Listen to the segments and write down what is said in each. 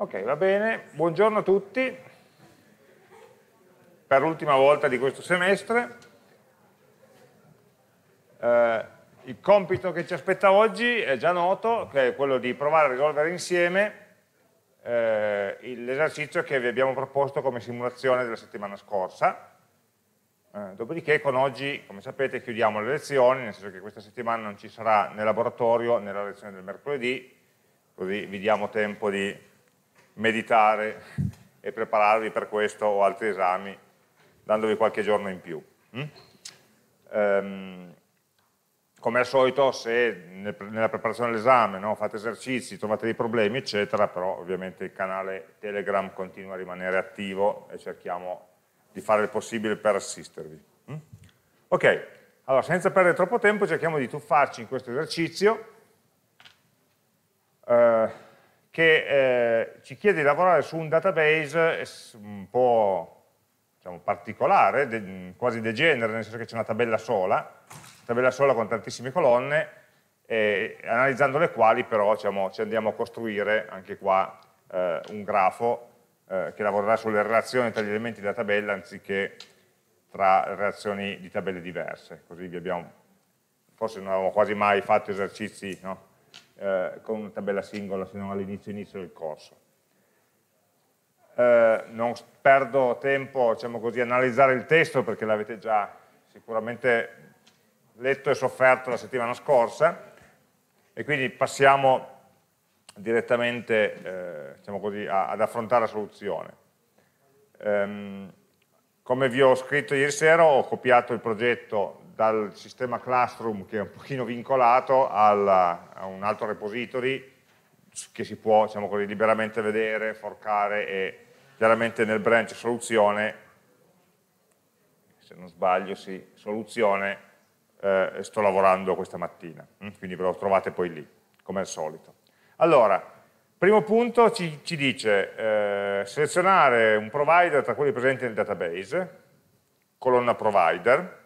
Ok, va bene. Buongiorno a tutti. Per l'ultima volta di questo semestre. Eh, il compito che ci aspetta oggi è già noto, che è quello di provare a risolvere insieme eh, l'esercizio che vi abbiamo proposto come simulazione della settimana scorsa. Eh, dopodiché con oggi, come sapete, chiudiamo le lezioni, nel senso che questa settimana non ci sarà né laboratorio né la lezione del mercoledì, così vi diamo tempo di meditare e prepararvi per questo o altri esami, dandovi qualche giorno in più. Mm? Um, come al solito, se nella preparazione dell'esame no, fate esercizi, trovate dei problemi, eccetera, però ovviamente il canale Telegram continua a rimanere attivo e cerchiamo di fare il possibile per assistervi. Mm? Ok, allora senza perdere troppo tempo cerchiamo di tuffarci in questo esercizio. Uh, che eh, ci chiede di lavorare su un database un po' diciamo, particolare, de, quasi degenere, nel senso che c'è una tabella sola, tabella sola con tantissime colonne, eh, analizzando le quali però diciamo, ci andiamo a costruire anche qua eh, un grafo eh, che lavorerà sulle relazioni tra gli elementi della tabella anziché tra relazioni di tabelle diverse. Così vi abbiamo, forse non avevamo quasi mai fatto esercizi no? Eh, con una tabella singola se non all'inizio inizio del corso. Eh, non perdo tempo diciamo così, a analizzare il testo perché l'avete già sicuramente letto e sofferto la settimana scorsa e quindi passiamo direttamente eh, diciamo così, a, ad affrontare la soluzione. Um, come vi ho scritto ieri sera ho copiato il progetto dal sistema Classroom che è un pochino vincolato alla, a un altro repository che si può diciamo così, liberamente vedere, forcare e chiaramente nel branch soluzione, se non sbaglio sì, soluzione, eh, sto lavorando questa mattina, mm? quindi ve lo trovate poi lì, come al solito. Allora, primo punto ci, ci dice eh, selezionare un provider tra quelli presenti nel database, colonna provider,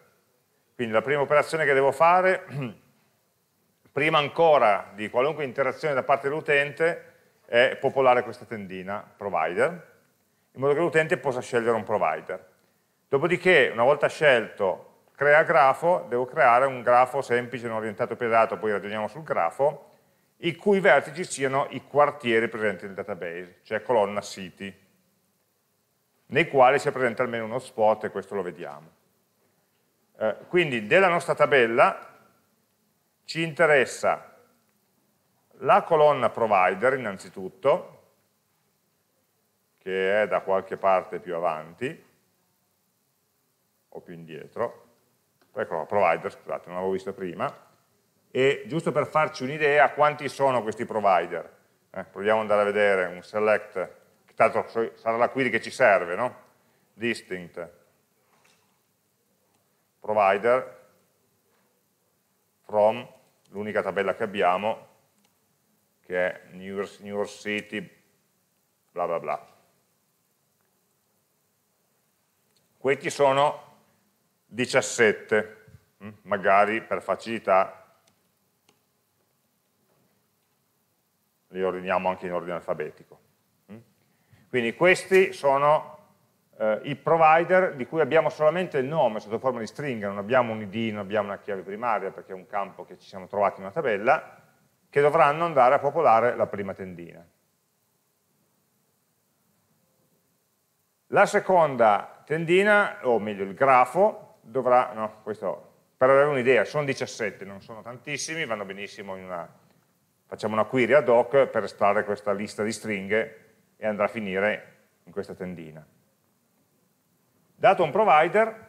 quindi la prima operazione che devo fare, prima ancora di qualunque interazione da parte dell'utente, è popolare questa tendina provider, in modo che l'utente possa scegliere un provider. Dopodiché, una volta scelto crea grafo, devo creare un grafo semplice, non orientato pesato, poi ragioniamo sul grafo, i cui vertici siano i quartieri presenti nel database, cioè colonna city, nei quali sia presente almeno uno spot e questo lo vediamo. Eh, quindi della nostra tabella ci interessa la colonna provider innanzitutto, che è da qualche parte più avanti, o più indietro, ecco, provider, scusate, non l'avevo vista prima, e giusto per farci un'idea quanti sono questi provider, eh, proviamo ad andare a vedere un select, che tanto sarà la query che ci serve, no? distinct, provider from l'unica tabella che abbiamo che è New York, New York City bla bla bla questi sono 17 mm, magari per facilità li ordiniamo anche in ordine alfabetico mm. quindi questi sono eh, i provider di cui abbiamo solamente il nome sotto forma di stringa, non abbiamo un id, non abbiamo una chiave primaria perché è un campo che ci siamo trovati in una tabella, che dovranno andare a popolare la prima tendina. La seconda tendina, o meglio il grafo, dovrà, no, questo, per avere un'idea, sono 17, non sono tantissimi, vanno benissimo in una, facciamo una query ad hoc per estrarre questa lista di stringhe e andrà a finire in questa tendina. Dato un provider,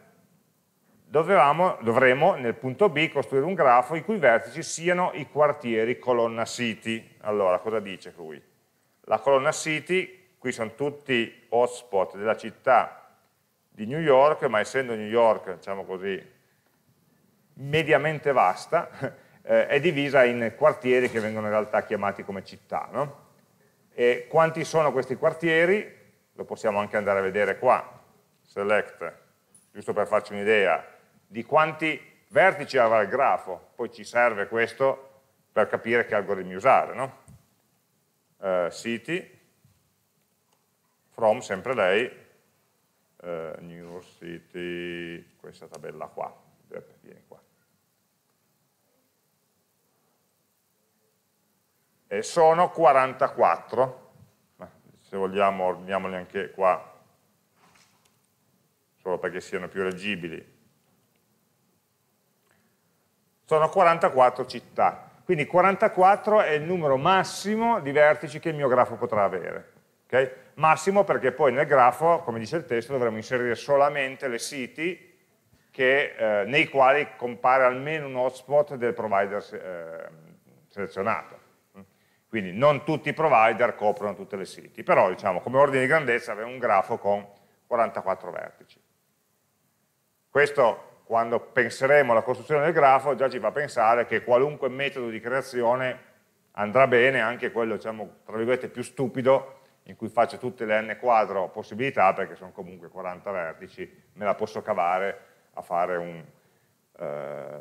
dovevamo, dovremo nel punto B costruire un grafo i cui vertici siano i quartieri colonna city. Allora, cosa dice lui? La colonna city, qui sono tutti hotspot della città di New York, ma essendo New York, diciamo così, mediamente vasta, eh, è divisa in quartieri che vengono in realtà chiamati come città. No? E quanti sono questi quartieri? Lo possiamo anche andare a vedere qua select, giusto per farci un'idea, di quanti vertici avrà il grafo, poi ci serve questo per capire che algoritmi usare, no? Uh, city, from, sempre lei, eh, new city, questa tabella qua, vieni qua. E sono 44, se vogliamo ordiniamoli anche qua, solo perché siano più leggibili. Sono 44 città, quindi 44 è il numero massimo di vertici che il mio grafo potrà avere. Okay? Massimo perché poi nel grafo, come dice il testo, dovremo inserire solamente le siti che, eh, nei quali compare almeno un hotspot del provider eh, selezionato. Quindi non tutti i provider coprono tutte le siti, però diciamo, come ordine di grandezza abbiamo un grafo con 44 vertici. Questo quando penseremo alla costruzione del grafo già ci fa pensare che qualunque metodo di creazione andrà bene, anche quello diciamo, tra virgolette più stupido, in cui faccio tutte le n quadro possibilità, perché sono comunque 40 vertici, me la posso cavare a fare un eh,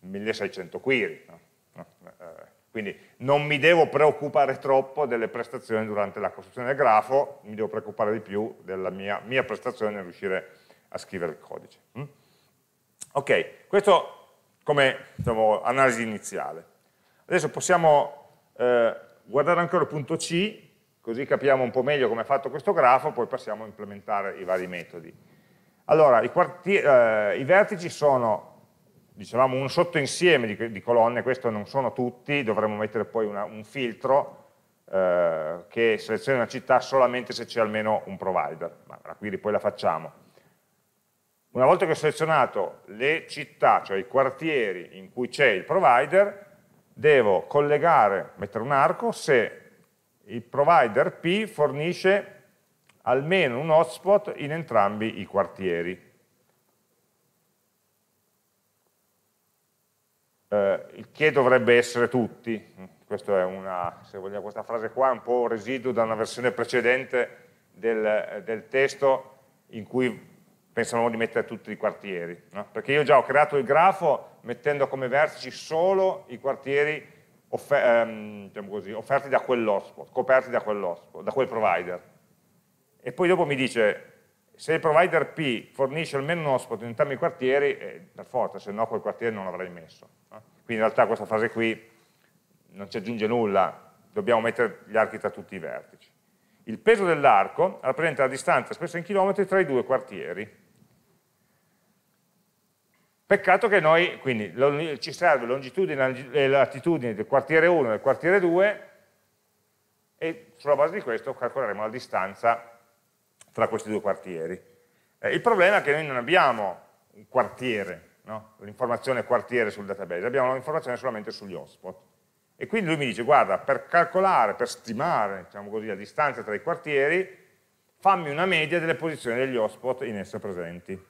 1600 query. No? Eh, quindi non mi devo preoccupare troppo delle prestazioni durante la costruzione del grafo, mi devo preoccupare di più della mia, mia prestazione nel riuscire a scrivere il codice. Mm? Ok, questo come diciamo, analisi iniziale. Adesso possiamo eh, guardare ancora il punto C, così capiamo un po' meglio come è fatto questo grafo, poi passiamo a implementare i vari metodi. Allora, i, eh, i vertici sono, dicevamo, un sottoinsieme di, di, colonne, questo non sono tutti, dovremmo mettere poi una, un filtro eh, che selezioni una città solamente se c'è almeno un provider, ma la query poi la facciamo. Una volta che ho selezionato le città, cioè i quartieri in cui c'è il provider, devo collegare, mettere un arco, se il provider P fornisce almeno un hotspot in entrambi i quartieri. Eh, il che dovrebbe essere tutti, questa, è una, vogliamo, questa frase qua è un po' residuo da una versione precedente del, del testo in cui pensavamo di mettere tutti i quartieri, no? perché io già ho creato il grafo mettendo come vertici solo i quartieri offer ehm, diciamo così, offerti da quell'hotspot, coperti da quell'hotspot, da quel provider. E poi dopo mi dice, se il provider P fornisce almeno un hotspot in entrambi i quartieri, eh, per forza, se no quel quartiere non l'avrei messo. No? Quindi in realtà questa fase qui non ci aggiunge nulla, dobbiamo mettere gli archi tra tutti i vertici. Il peso dell'arco rappresenta la distanza espressa in chilometri tra i due quartieri. Peccato che noi, quindi, ci serve longitudine e latitudine del quartiere 1 e del quartiere 2 e sulla base di questo calcoleremo la distanza tra questi due quartieri. Eh, il problema è che noi non abbiamo un quartiere, no? l'informazione quartiere sul database, abbiamo l'informazione solamente sugli hotspot. E quindi lui mi dice, guarda, per calcolare, per stimare diciamo così, la distanza tra i quartieri, fammi una media delle posizioni degli hotspot in esse presenti.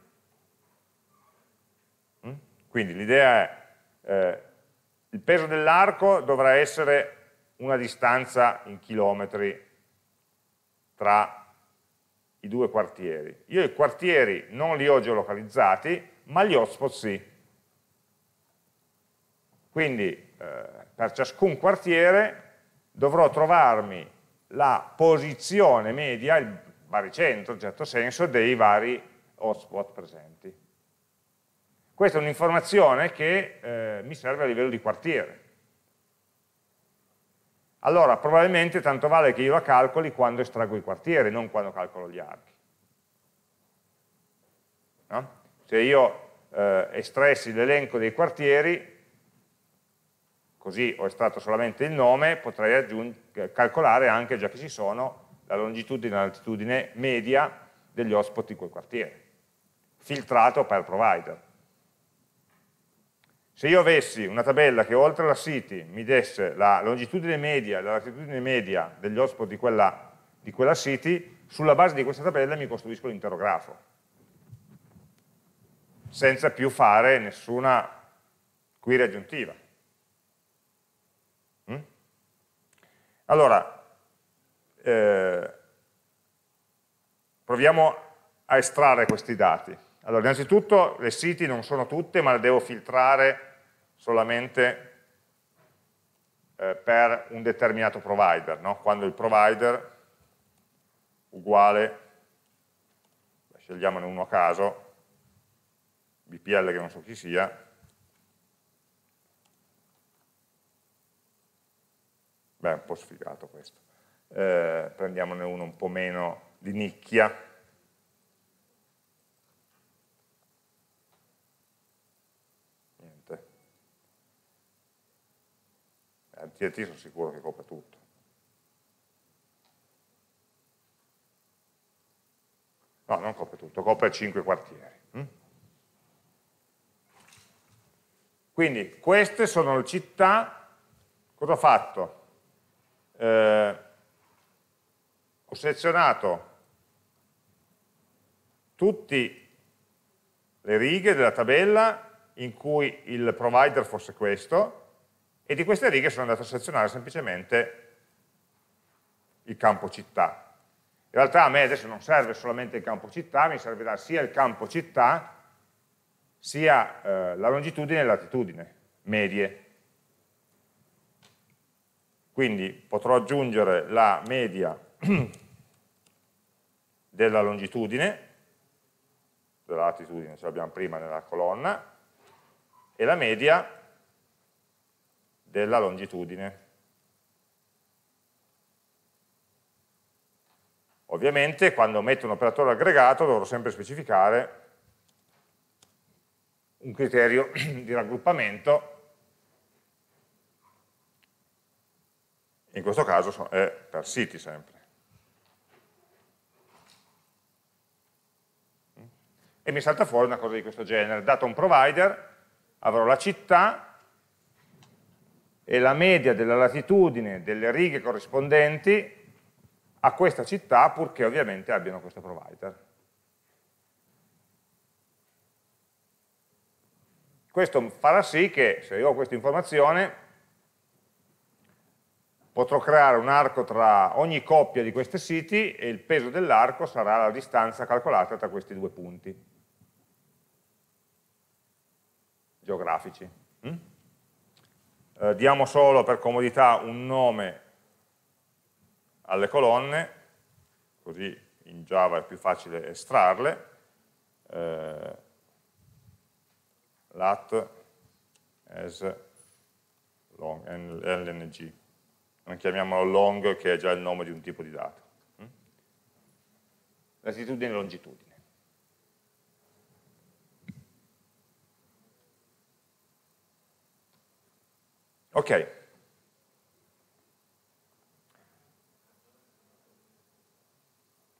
Quindi l'idea è, eh, il peso dell'arco dovrà essere una distanza in chilometri tra i due quartieri. Io i quartieri non li ho geolocalizzati, ma gli hotspot sì. Quindi eh, per ciascun quartiere dovrò trovarmi la posizione media, il baricentro in certo senso, dei vari hotspot presenti. Questa è un'informazione che eh, mi serve a livello di quartiere. Allora, probabilmente tanto vale che io la calcoli quando estraggo i quartieri, non quando calcolo gli archi. No? Se io eh, estressi l'elenco dei quartieri, così ho estratto solamente il nome, potrei calcolare anche, già che ci sono, la longitudine e la latitudine media degli hotspot di quel quartiere, filtrato per provider. Se io avessi una tabella che oltre alla city mi desse la longitudine media e la latitudine media degli hotspot di quella, di quella city, sulla base di questa tabella mi costruisco l'intero grafo, senza più fare nessuna query aggiuntiva. Mm? Allora, eh, proviamo a estrarre questi dati. Allora, innanzitutto le city non sono tutte, ma le devo filtrare solamente eh, per un determinato provider, no? quando il provider uguale, scegliamone uno a caso, BPL che non so chi sia, beh è un po' sfigato questo, eh, prendiamone uno un po' meno di nicchia, TNT sono sicuro che copre tutto. No, non copre tutto, copre 5 quartieri. Hm? Quindi queste sono le città, cosa ho fatto? Eh, ho selezionato tutte le righe della tabella in cui il provider fosse questo, e di queste righe sono andato a selezionare semplicemente il campo città. In realtà a me adesso non serve solamente il campo città, mi servirà sia il campo città, sia eh, la longitudine e la latitudine, medie. Quindi potrò aggiungere la media della longitudine, della latitudine, ce l'abbiamo prima nella colonna, e la media della longitudine. Ovviamente quando metto un operatore aggregato dovrò sempre specificare un criterio di raggruppamento, in questo caso è per siti sempre. E mi salta fuori una cosa di questo genere, dato un provider avrò la città e la media della latitudine delle righe corrispondenti a questa città, purché ovviamente abbiano questo provider. Questo farà sì che, se io ho questa informazione, potrò creare un arco tra ogni coppia di questi siti e il peso dell'arco sarà la distanza calcolata tra questi due punti geografici. Mm? Eh, diamo solo per comodità un nome alle colonne, così in Java è più facile estrarle, eh, lat as long, lng, non chiamiamolo long che è già il nome di un tipo di dato. Mm? Latitudine e longitudine. Ok.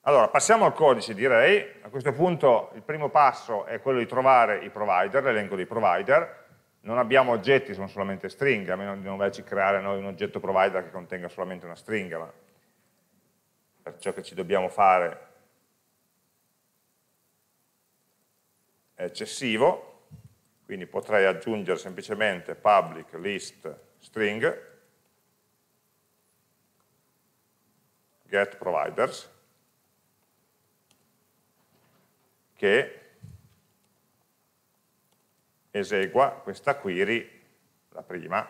Allora, passiamo al codice direi, a questo punto il primo passo è quello di trovare i provider, l'elenco dei provider, non abbiamo oggetti, sono solamente stringhe, a meno di non volerci creare noi un oggetto provider che contenga solamente una stringa, ma per ciò che ci dobbiamo fare è eccessivo, quindi potrei aggiungere semplicemente public list string get providers che esegua questa query, la prima,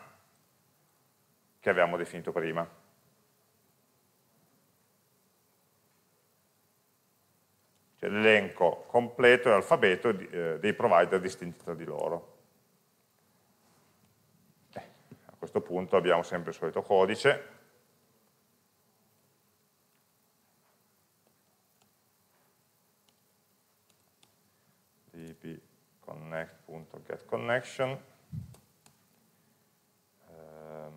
che avevamo definito prima. Cioè l'elenco completo e alfabeto eh, dei provider distinti tra di loro. A questo punto abbiamo sempre il solito codice, dbconnect.getConnection, um, ehm,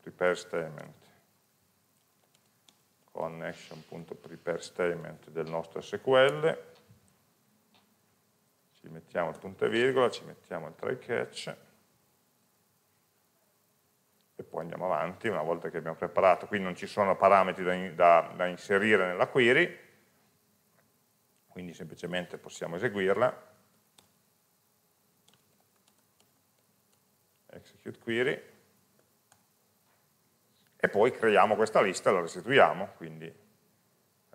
prepare statement, connection.prepare statement del nostro SQL, ci mettiamo il punto e virgola, ci mettiamo il try catch, e poi andiamo avanti una volta che abbiamo preparato, qui non ci sono parametri da, da, da inserire nella query, quindi semplicemente possiamo eseguirla, execute query, e poi creiamo questa lista e la restituiamo, quindi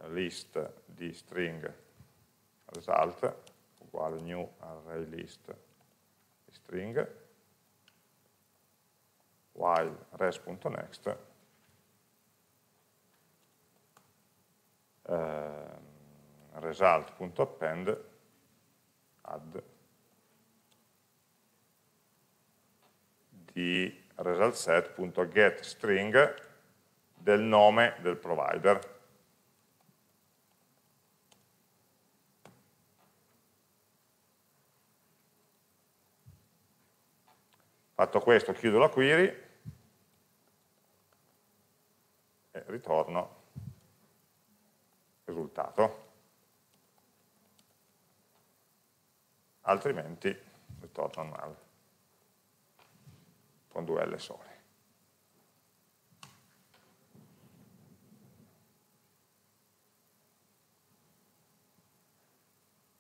list di string result uguale new array list di string while res.next result.append add di resultSet.getString del nome del provider. Fatto questo chiudo la query e ritorno risultato. Altrimenti ritorno null con due L soli.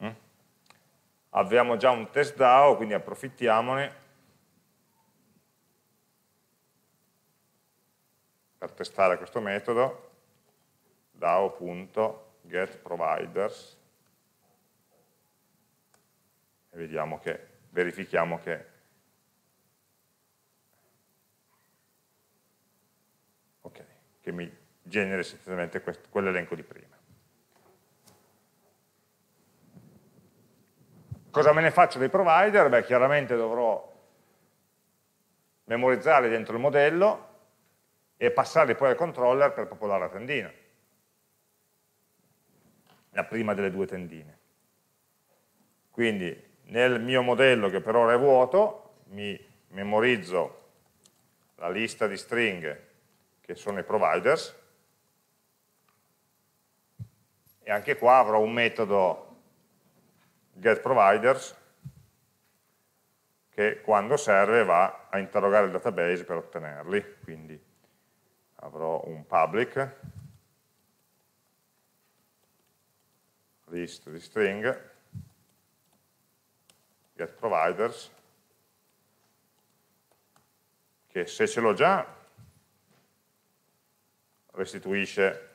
Mm? Abbiamo già un test DAO, quindi approfittiamone per testare questo metodo dao.getProviders e vediamo che, verifichiamo che ok, che mi generi essenzialmente quell'elenco di prima. Cosa me ne faccio dei provider? Beh, chiaramente dovrò memorizzare dentro il modello e passarli poi al controller per popolare la tendina, la prima delle due tendine. Quindi nel mio modello che per ora è vuoto mi memorizzo la lista di stringhe che sono i providers. E anche qua avrò un metodo getProviders che quando serve va a interrogare il database per ottenerli, quindi avrò un public list di string getProviders che se ce l'ho già restituisce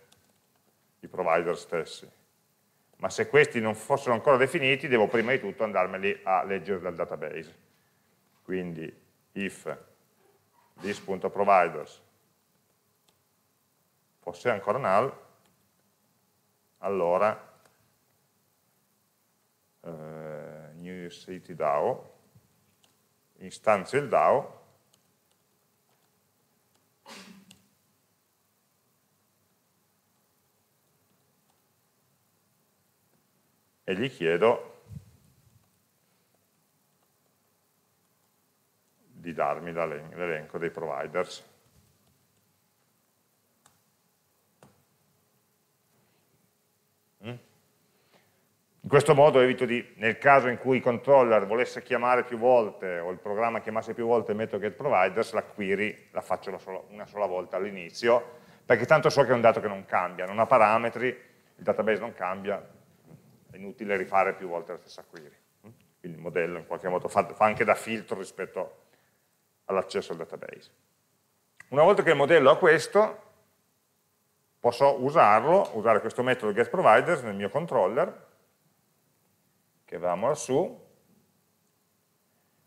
i provider stessi. Ma se questi non fossero ancora definiti, devo prima di tutto andarmeli a leggere dal database. Quindi if this.providers fosse ancora null, allora eh, new city DAO, istanzia il DAO, e gli chiedo di darmi l'elenco dei providers. Questo modo evito di, nel caso in cui il controller volesse chiamare più volte o il programma chiamasse più volte il metodo getProviders, la query la faccio una sola, una sola volta all'inizio, perché tanto so che è un dato che non cambia, non ha parametri, il database non cambia, è inutile rifare più volte la stessa query. Quindi il modello in qualche modo fa, fa anche da filtro rispetto all'accesso al database. Una volta che il modello ha questo, posso usarlo, usare questo metodo getProviders nel mio controller, che avevamo lassù,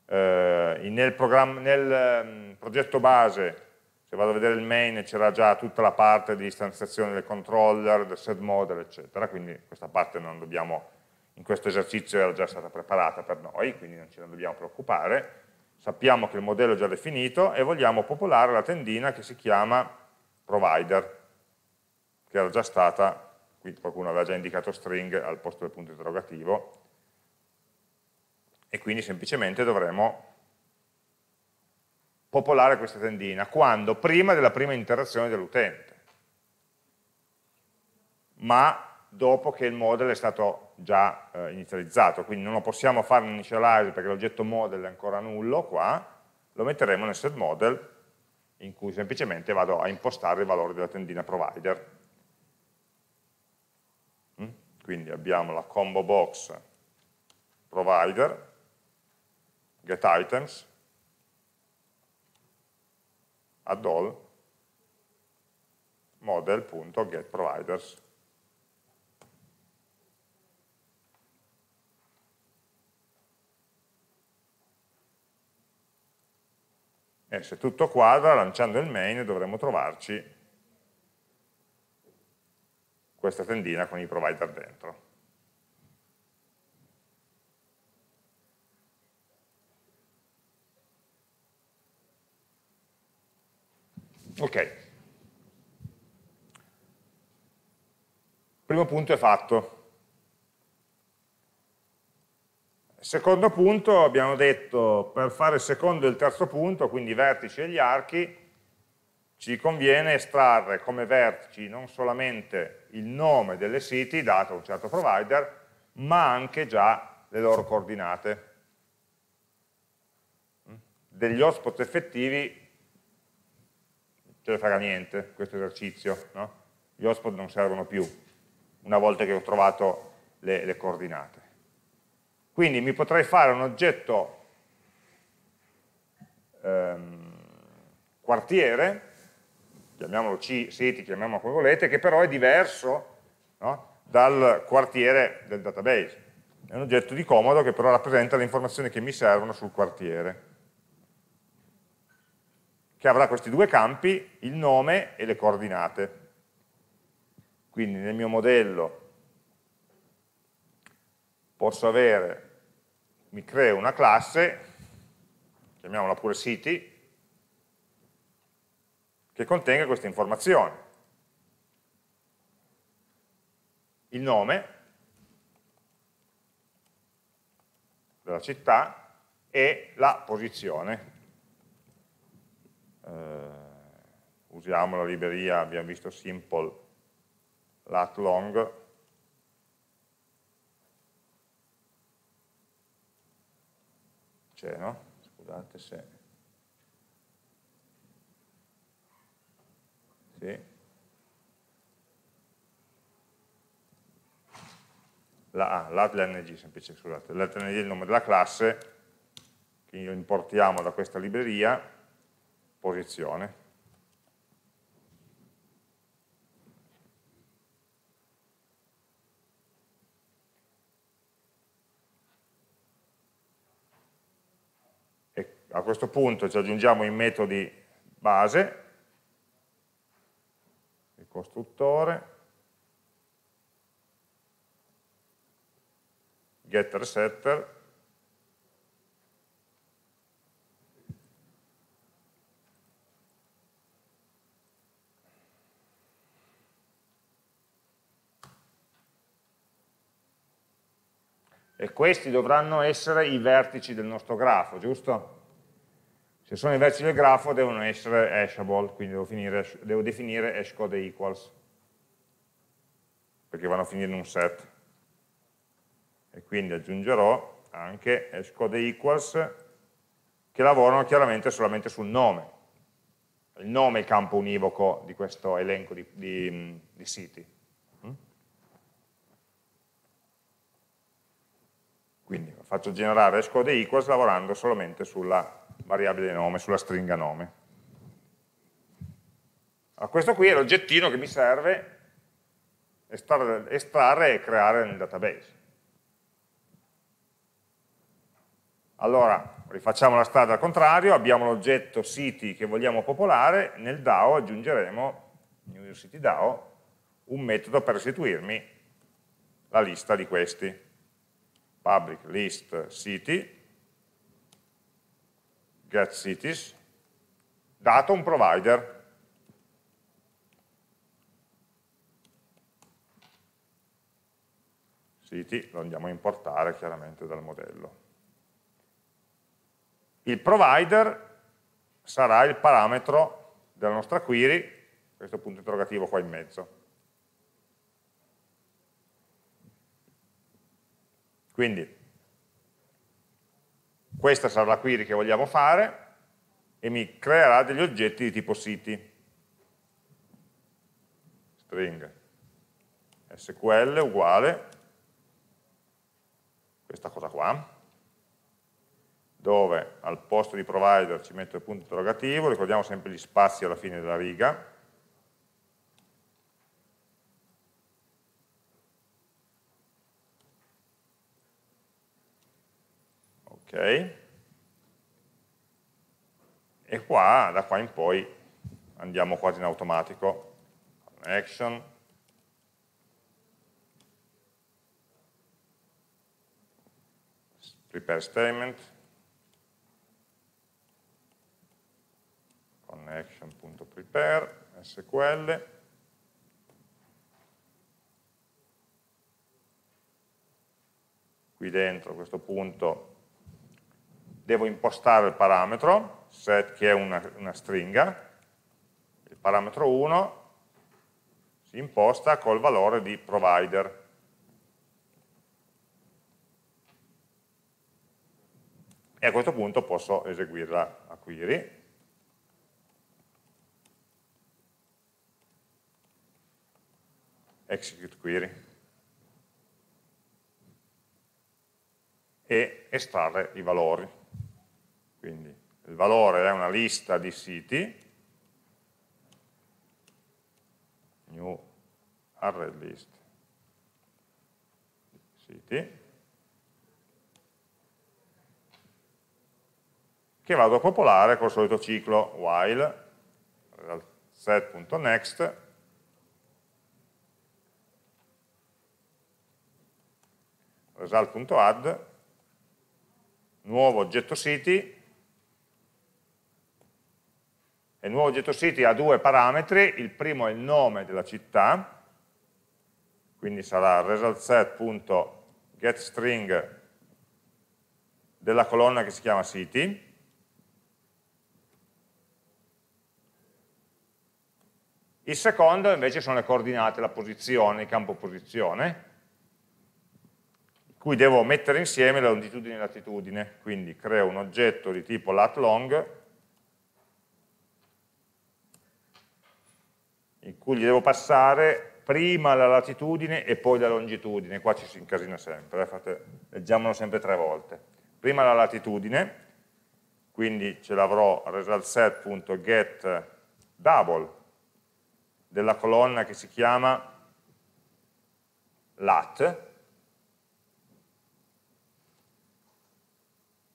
eh, nel, nel um, progetto base se vado a vedere il main c'era già tutta la parte di istanziazione del controller, del set model, eccetera, quindi questa parte non dobbiamo, in questo esercizio era già stata preparata per noi, quindi non ce ne dobbiamo preoccupare. Sappiamo che il modello è già definito e vogliamo popolare la tendina che si chiama provider, che era già stata, qui qualcuno aveva già indicato string al posto del punto interrogativo, e quindi semplicemente dovremo popolare questa tendina, quando? Prima della prima interazione dell'utente, ma dopo che il model è stato già eh, inizializzato, quindi non lo possiamo fare in initialize perché l'oggetto model è ancora nullo qua, lo metteremo nel set model in cui semplicemente vado a impostare il valore della tendina provider. Mm? Quindi abbiamo la combo box provider, get items, add all model.getProviders. E se tutto quadra, lanciando il main dovremo trovarci questa tendina con i provider dentro. Ok. Primo punto è fatto. Secondo punto abbiamo detto per fare il secondo e il terzo punto, quindi i vertici e gli archi, ci conviene estrarre come vertici non solamente il nome delle siti dato a un certo provider, ma anche già le loro coordinate. Degli hotspot effettivi ce ne frega niente questo esercizio, no? gli hotspot non servono più una volta che ho trovato le, le coordinate. Quindi mi potrei fare un oggetto ehm, quartiere chiamiamolo C, city, chiamiamolo come volete, che però è diverso no, dal quartiere del database. È un oggetto di comodo che però rappresenta le informazioni che mi servono sul quartiere, che avrà questi due campi, il nome e le coordinate. Quindi nel mio modello posso avere, mi creo una classe, chiamiamola pure city, che contenga queste informazioni. Il nome della città e la posizione. Eh, usiamo la libreria, abbiamo visto simple lat long, c'è no? Scusate se... Sì. La, ah, l'atLNG, semplice, scusate, l'atLNG è il nome della classe che importiamo da questa libreria, posizione. E a questo punto ci aggiungiamo i metodi base, costruttore, getter setter, e questi dovranno essere i vertici del nostro grafo, giusto? Se sono i vertici del grafo devono essere hashable, quindi devo, finire, devo definire hashcode equals, perché vanno a finire in un set. E quindi aggiungerò anche hashcode equals che lavorano chiaramente solamente sul nome. Il nome è il campo univoco di questo elenco di, di, di siti. Quindi faccio generare hashcode equals lavorando solamente sulla variabile nome, sulla stringa nome. Allora, questo qui è l'oggettino che mi serve estrarre, estrarre e creare nel database. Allora, rifacciamo la strada al contrario, abbiamo l'oggetto city che vogliamo popolare, nel DAO aggiungeremo, new city DAO, un metodo per restituirmi la lista di questi. Public list city get cities, dato un provider. City lo andiamo a importare chiaramente dal modello. Il provider sarà il parametro della nostra query, questo punto interrogativo qua in mezzo. Quindi questa sarà la query che vogliamo fare e mi creerà degli oggetti di tipo city. String SQL uguale questa cosa qua, dove al posto di provider ci metto il punto interrogativo, ricordiamo sempre gli spazi alla fine della riga, ok? E qua, da qua in poi, andiamo quasi in automatico. Action. Prepare statement. connection.prepare, SQL, qui dentro a questo punto devo impostare il parametro, set che è una, una stringa, il parametro 1 si imposta col valore di provider. E a questo punto posso eseguire la query. Execute query. E estrarre i valori. Quindi il valore è una lista di siti, new array list siti, che vado a popolare col solito ciclo while set.next result.add nuovo oggetto siti e il nuovo oggetto siti ha due parametri, il primo è il nome della città, quindi sarà resultSet.getString della colonna che si chiama city, Il secondo invece sono le coordinate, la posizione, il campo posizione, cui devo mettere insieme la longitudine e latitudine, quindi creo un oggetto di tipo lat_long in cui gli devo passare prima la latitudine e poi la longitudine, qua ci si incasina sempre, eh? Fate, leggiamolo sempre tre volte. Prima la latitudine, quindi ce l'avrò resultSet.getDouble della colonna che si chiama lat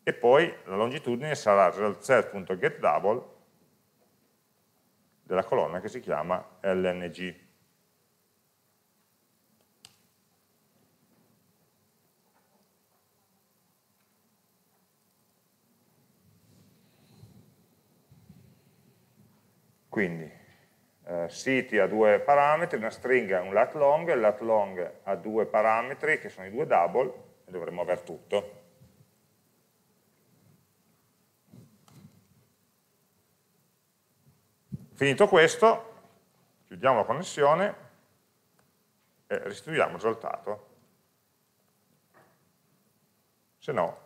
e poi la longitudine sarà resultSet.getDouble della colonna che si chiama lng. Quindi eh, city ha due parametri, una stringa e un lat long, il lat long ha due parametri che sono i due double e dovremmo avere tutto. Finito questo, chiudiamo la connessione e restituiamo il risultato. Se no,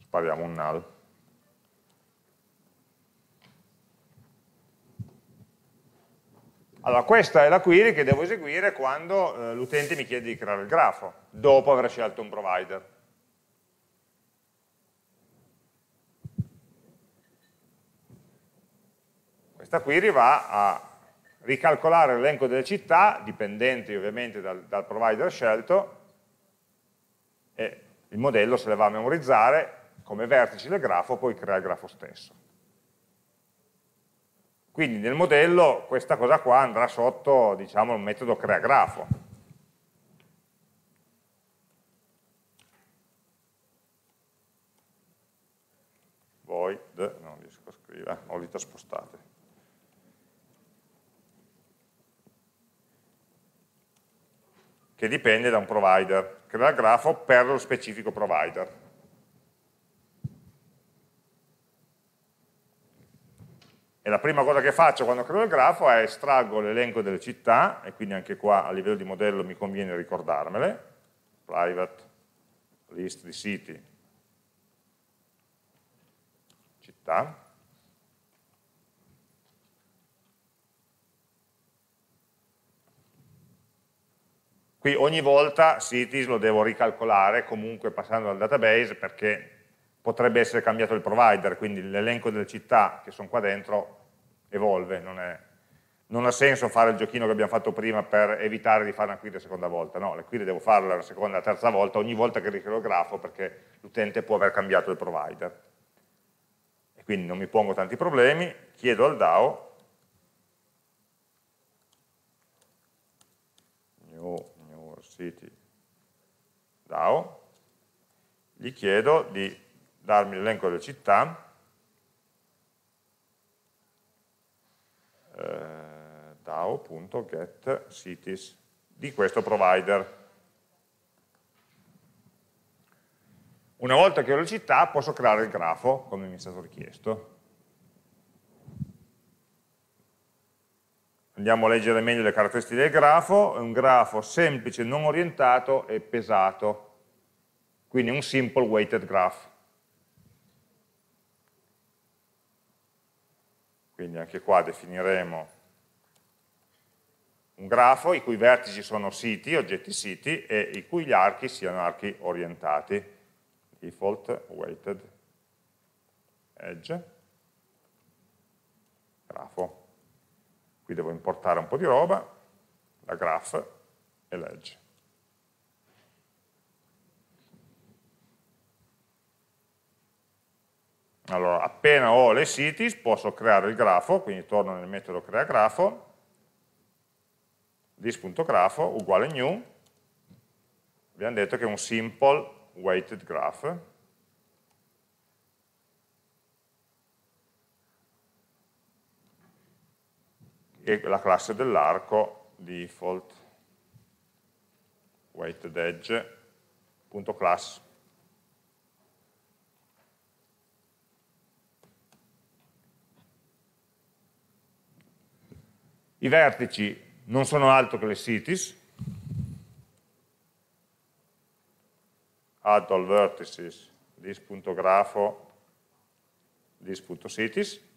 spariamo un null. Allora, questa è la query che devo eseguire quando eh, l'utente mi chiede di creare il grafo, dopo aver scelto un provider. Questa query va a ricalcolare l'elenco delle città, dipendenti ovviamente dal, dal provider scelto, e il modello se le va a memorizzare come vertici del grafo, poi crea il grafo stesso. Quindi nel modello questa cosa qua andrà sotto diciamo, il metodo creagrafo. Void, non riesco a scrivere, ho le spostate. Che dipende da un provider, crea il grafo per lo specifico provider. E la prima cosa che faccio quando creo il grafo è estraggo l'elenco delle città, e quindi anche qua a livello di modello mi conviene ricordarmele, private list di siti, città, Qui ogni volta cities lo devo ricalcolare comunque passando dal database perché potrebbe essere cambiato il provider, quindi l'elenco delle città che sono qua dentro evolve, non, è, non, ha senso fare il giochino che abbiamo fatto prima per evitare di fare una query la seconda volta, no, le query devo farle la seconda la terza volta ogni volta che ricreo il grafo perché l'utente può aver cambiato il provider. E quindi non mi pongo tanti problemi, chiedo al DAO iscritti DAO, gli chiedo di darmi l'elenco delle città, eh, DAO.getCities di questo provider. Una volta che ho le città posso creare il grafo come mi è stato richiesto. Andiamo a leggere meglio le caratteristiche del grafo, è un grafo semplice, non orientato e pesato, quindi un simple weighted graph. Quindi anche qua definiremo un grafo i cui vertici sono siti, oggetti siti, e i cui archi siano archi orientati. Default weighted edge grafo. Qui devo importare un po' di roba, la graph e l'edge. Allora, appena ho le cities posso creare il grafo, quindi torno nel metodo crea grafo, this.grafo uguale new, abbiamo detto che è un simple weighted graph, e la classe dell'arco default weighted edge.class. I vertici non sono altro che le cities, add all vertices this.grafo this.cities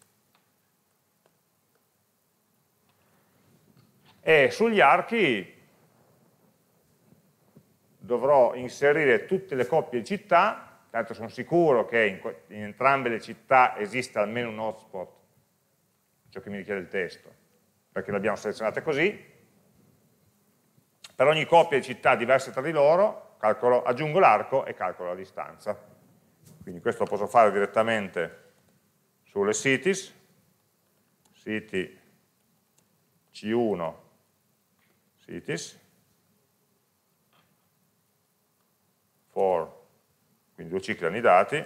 e sugli archi dovrò inserire tutte le coppie di città, tanto sono sicuro che in, in entrambe le città esista almeno un hotspot, ciò che mi richiede il testo, perché le abbiamo selezionate così, per ogni coppia di città diverse tra di loro calcolo, aggiungo l'arco e calcolo la distanza. Quindi questo lo posso fare direttamente sulle cities, city C1 cities. For, quindi due cicli hanno i dati,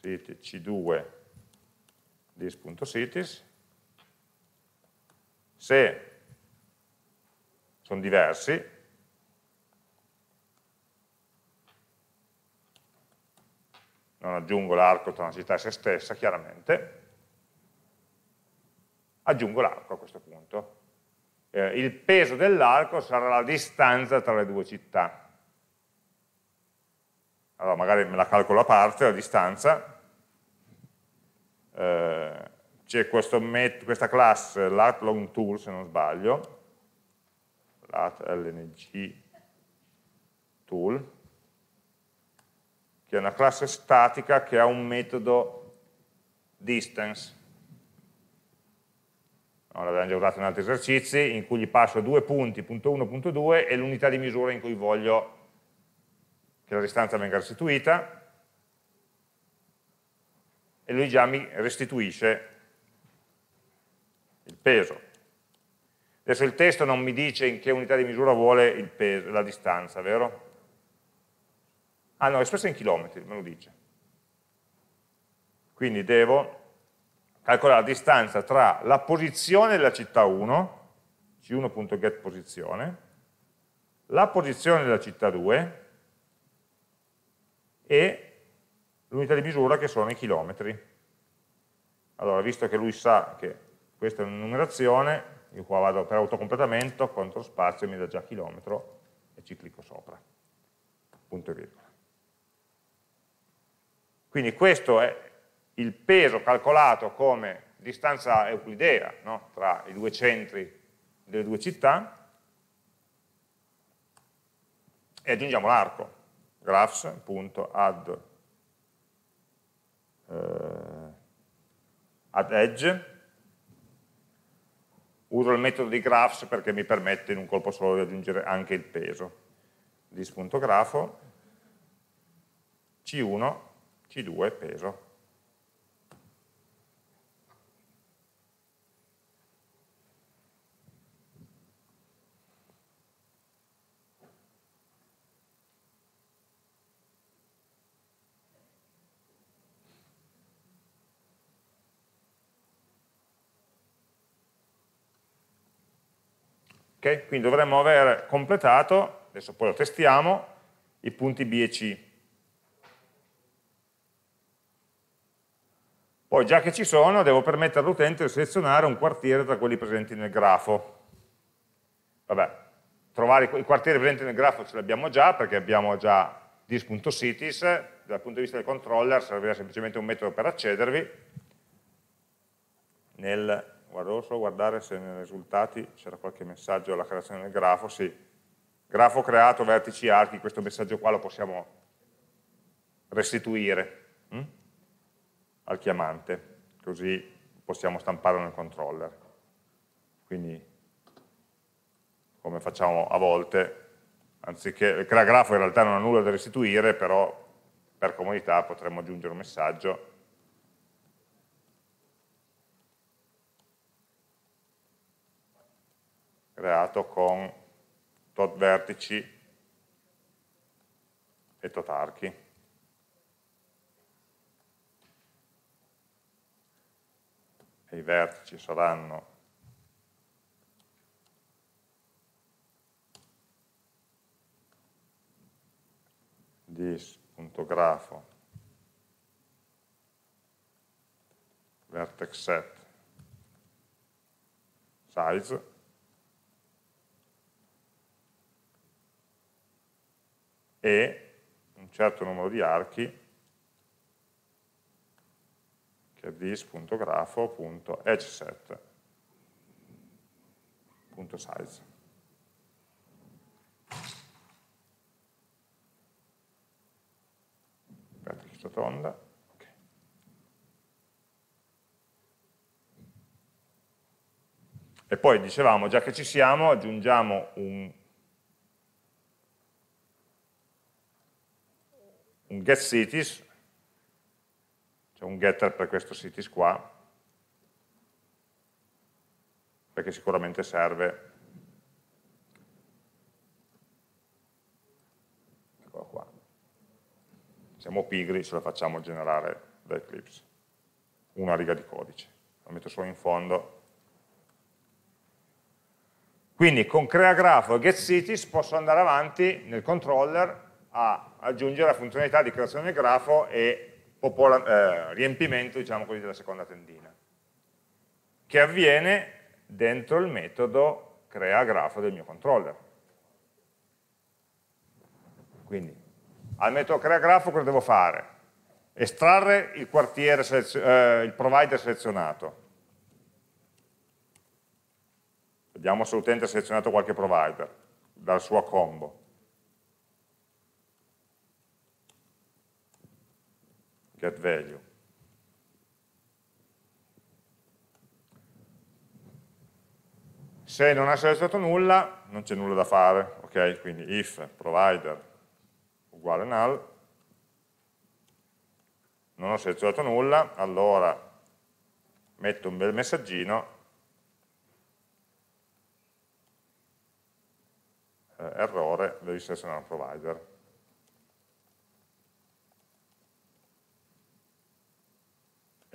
city c2 this.cities, se sono diversi, non aggiungo l'arco tra una città e se stessa, chiaramente, aggiungo l'arco a questo punto eh, il peso dell'arco sarà la distanza tra le due città. Allora magari me la calcolo a parte, la distanza, eh, c'è questa classe lat tool se non sbaglio, lat lng tool, che è una classe statica che ha un metodo distance, no, l'abbiamo già usato in altri esercizi, in cui gli passo due punti, punto 1, punto 2, e l'unità di misura in cui voglio che la distanza venga restituita, e lui già mi restituisce il peso. Adesso il testo non mi dice in che unità di misura vuole peso, la distanza, vero? Ah no, è espressa in chilometri, me lo dice. Quindi devo calcolare la distanza tra la posizione della città 1, c1.getPosizione, la posizione della città 2 e l'unità di misura che sono i chilometri. Allora, visto che lui sa che questa è una numerazione, io qua vado per autocompletamento, contro spazio mi dà già chilometro e ci clicco sopra. Punto e virgola. Quindi questo è il peso calcolato come distanza euclidea no? tra i due centri delle due città e aggiungiamo l'arco graphs.add eh, add edge. Uso il metodo di graphs perché mi permette in un colpo solo di aggiungere anche il peso. Dis.grafo C1 C2 peso Okay? Quindi dovremmo aver completato, adesso poi lo testiamo, i punti B e C. Poi già che ci sono devo permettere all'utente di selezionare un quartiere tra quelli presenti nel grafo. Vabbè, trovare i quartieri presenti nel grafo ce li abbiamo già perché abbiamo già dis.cities, dal punto di vista del controller servirà semplicemente un metodo per accedervi. Nel, guardo solo guardare se nei risultati c'era qualche messaggio alla creazione del grafo, sì, grafo creato, vertici, archi, questo messaggio qua lo possiamo restituire hm? al chiamante, così possiamo stamparlo nel controller. Quindi come facciamo a volte, anziché il grafo in realtà non ha nulla da restituire, però per comodità potremmo aggiungere un messaggio creato con tot vertici e tot archi. E i vertici saranno dis.grafo vertex set size e un certo numero di archi che è dis.grafo.edgeset.size rotonda. Okay. E poi dicevamo, già che ci siamo, aggiungiamo un, un get cities, cioè un getter per questo cities qua, perché sicuramente serve siamo pigri, ce la facciamo generare da Eclipse. Una riga di codice. Lo metto solo in fondo. Quindi con CreaGrafo e GetCities posso andare avanti nel controller a aggiungere la funzionalità di creazione del grafo e eh, riempimento diciamo così, della seconda tendina, che avviene dentro il metodo creagrafo del mio controller. Quindi al metodo creagrafo cosa devo fare? Estrarre il, eh, il provider selezionato. Vediamo se l'utente ha selezionato qualche provider dal suo combo. Get value. Se non ha selezionato nulla, non c'è nulla da fare, ok? Quindi if provider uguale null, non ho selezionato nulla, allora metto un bel messaggino, eh, errore, devi selezionare un provider.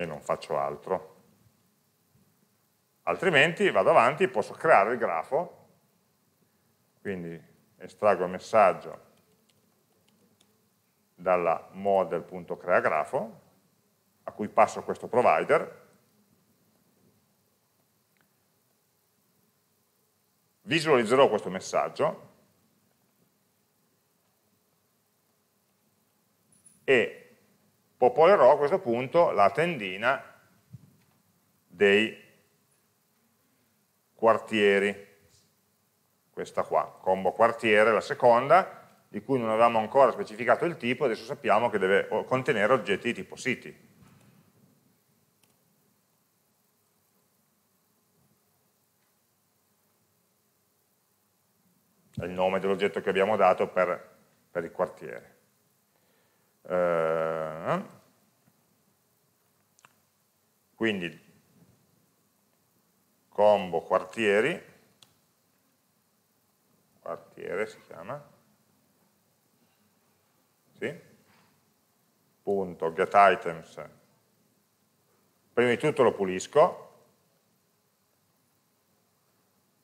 E non faccio altro. Altrimenti vado avanti, posso creare il grafo, quindi estraggo il messaggio dalla model.creagrafo, a cui passo questo provider, visualizzerò questo messaggio e popolerò a questo punto la tendina dei quartieri, questa qua, combo quartiere, la seconda, di cui non avevamo ancora specificato il tipo, adesso sappiamo che deve contenere oggetti di tipo city. È il nome dell'oggetto che abbiamo dato per, per il quartiere. Eh, quindi combo quartieri, quartiere si chiama, sì? punto getItems prima di tutto lo pulisco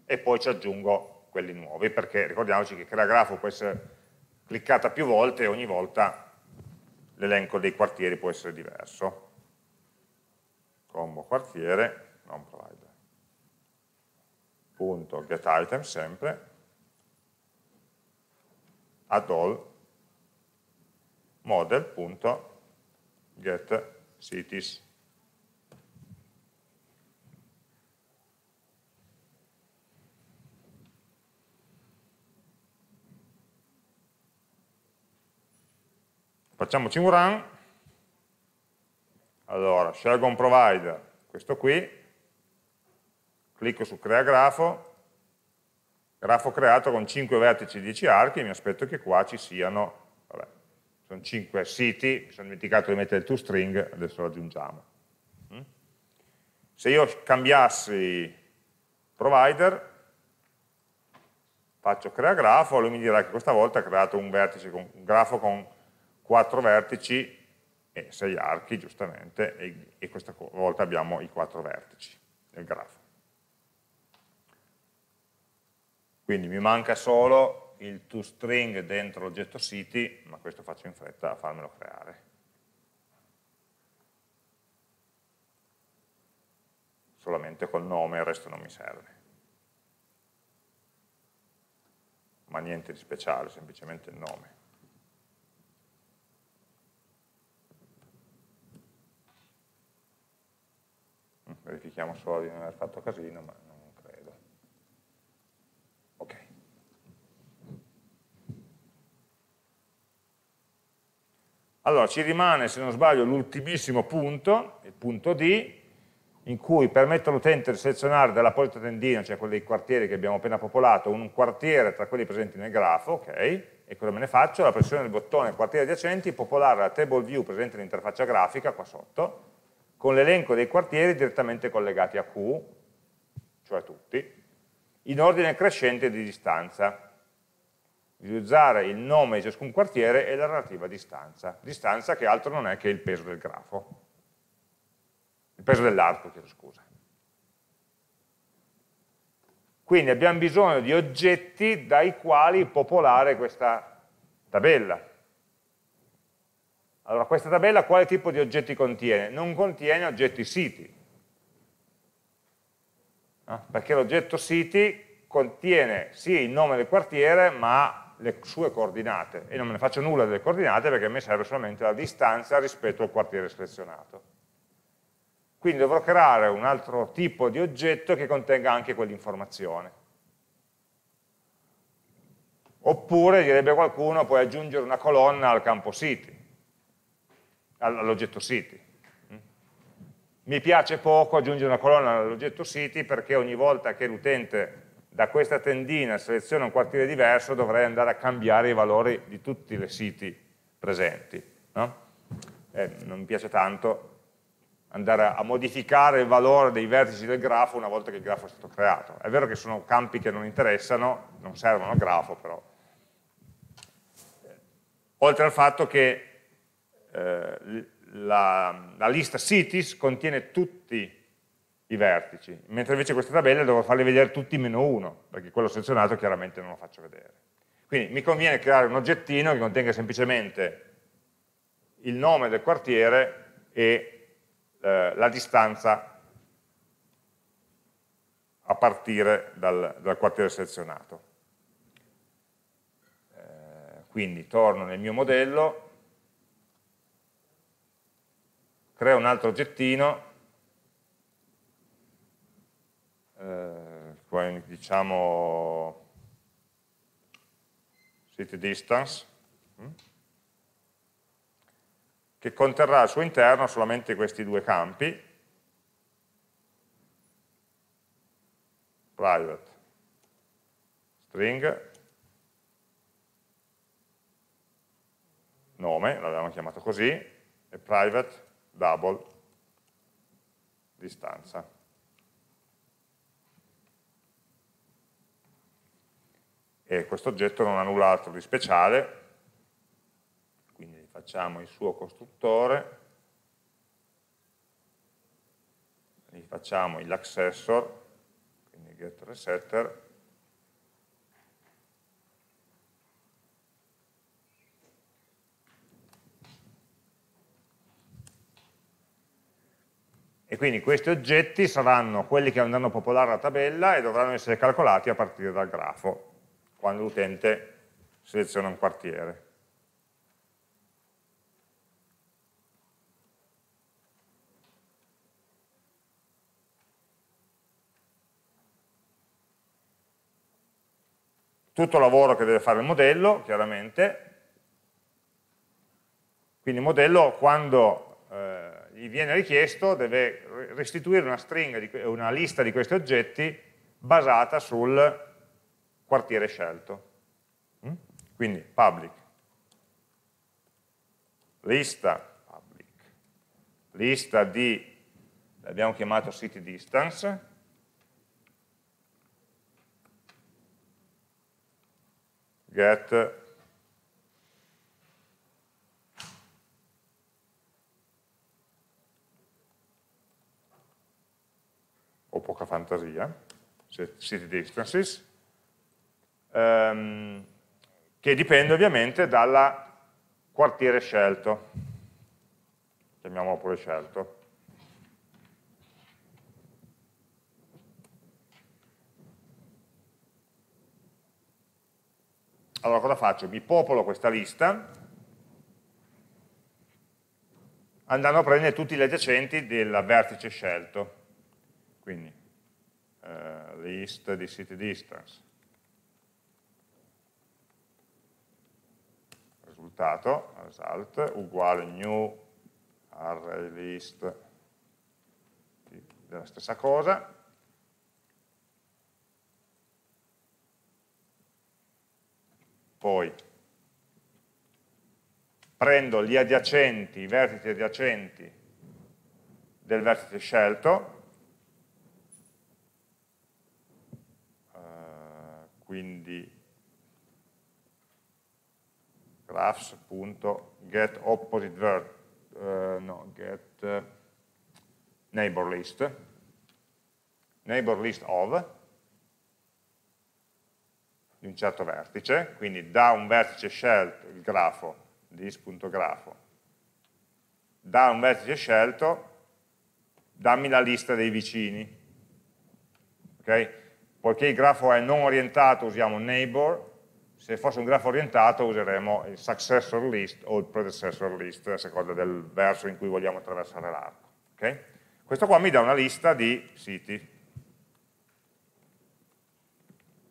e poi ci aggiungo quelli nuovi, perché ricordiamoci che crea grafo può essere cliccata più volte e ogni volta l'elenco dei quartieri può essere diverso. Combo quartiere, non provider. Punto get item sempre, add all, model.get Facciamoci un run. Allora, scelgo un provider, questo qui, clicco su crea grafo, grafo creato con 5 vertici e 10 archi, mi aspetto che qua ci siano, vabbè, sono 5 siti, mi sono dimenticato di mettere il toString, adesso lo aggiungiamo. Mm? Se io cambiassi provider, faccio crea grafo, lui mi dirà che questa volta ha creato un, vertice, un grafo con 4 vertici e 6 archi, giustamente, e, e questa volta abbiamo i 4 vertici del grafo. Quindi mi manca solo il toString dentro l'oggetto city, ma questo faccio in fretta a farmelo creare. Solamente col nome, il resto non mi serve. Ma niente di speciale, semplicemente il nome. Verifichiamo solo di non aver fatto casino, ma non credo. Ok. Allora, ci rimane, se non sbaglio, l'ultimissimo punto, il punto D, in cui permette all'utente di selezionare dall'apposita tendina, cioè quelli dei quartieri che abbiamo appena popolato, un quartiere tra quelli presenti nel grafo, ok? E cosa me ne faccio? La pressione del bottone quartieri adiacenti, popolare la table view presente nell'interfaccia grafica, qua sotto, con l'elenco dei quartieri direttamente collegati a Q, cioè tutti, in ordine crescente di distanza, di usare il nome di ciascun quartiere e la relativa distanza, distanza che altro non è che il peso del grafo, il peso dell'arco, chiedo scusa. Quindi abbiamo bisogno di oggetti dai quali popolare questa tabella. Allora, questa tabella quale tipo di oggetti contiene? Non contiene oggetti siti, no? perché l'oggetto siti contiene sì il nome del quartiere, ma le sue coordinate, e non me ne faccio nulla delle coordinate perché a me serve solamente la distanza rispetto al quartiere selezionato. Quindi dovrò creare un altro tipo di oggetto che contenga anche quell'informazione. Oppure, direbbe qualcuno, puoi aggiungere una colonna al campo siti all'oggetto city. Mi piace poco aggiungere una colonna all'oggetto city perché ogni volta che l'utente da questa tendina seleziona un quartiere diverso dovrei andare a cambiare i valori di tutti i siti presenti. No? Eh, non mi piace tanto andare a modificare il valore dei vertici del grafo una volta che il grafo è stato creato. È vero che sono campi che non interessano, non servono al grafo però. Oltre al fatto che eh, la, la, lista cities contiene tutti i vertici, mentre invece questa tabella devo farli vedere tutti meno uno, perché quello selezionato chiaramente non lo faccio vedere. Quindi mi conviene creare un oggettino che contenga semplicemente il nome del quartiere e eh, la distanza a partire dal, dal quartiere selezionato. Eh, quindi torno nel mio modello, creo un altro oggettino, eh, diciamo city distance, hm, che conterrà al suo interno solamente questi due campi, private. String, nome, l'avevamo chiamato così, e private double. Distanza. E questo oggetto non ha null'altro di speciale, quindi facciamo il suo costruttore, gli facciamo l'accessor, quindi get resetter e quindi questi oggetti saranno quelli che andranno a popolare la tabella e dovranno essere calcolati a partire dal grafo, quando l'utente seleziona un quartiere. Tutto il lavoro che deve fare il modello, chiaramente, quindi il modello quando eh, gli viene richiesto deve restituire una, di, una lista di questi oggetti basata sul quartiere scelto. Mm? Quindi public, lista, public, lista di, l'abbiamo chiamato city distance, get o poca fantasia, city distances, ehm, che dipende ovviamente dal quartiere scelto, chiamiamolo pure scelto. Allora cosa faccio? Mi popolo questa lista andando a prendere tutti gli adiacenti del vertice scelto quindi eh, list di city distance, risultato, result, uguale new array list della stessa cosa, poi prendo gli adiacenti, i vertici adiacenti del vertice scelto, quindi graphs.get uh, no, get uh, neighbor list, neighbor list of, di un certo vertice, quindi da un vertice scelto, il grafo, dis.grafo, da un vertice scelto, dammi la lista dei vicini. Okay? Poiché il grafo è non orientato usiamo neighbor, se fosse un grafo orientato useremo il successor list o il predecessor list, a seconda del verso in cui vogliamo attraversare l'arco. Okay? Questo qua mi dà una lista di siti,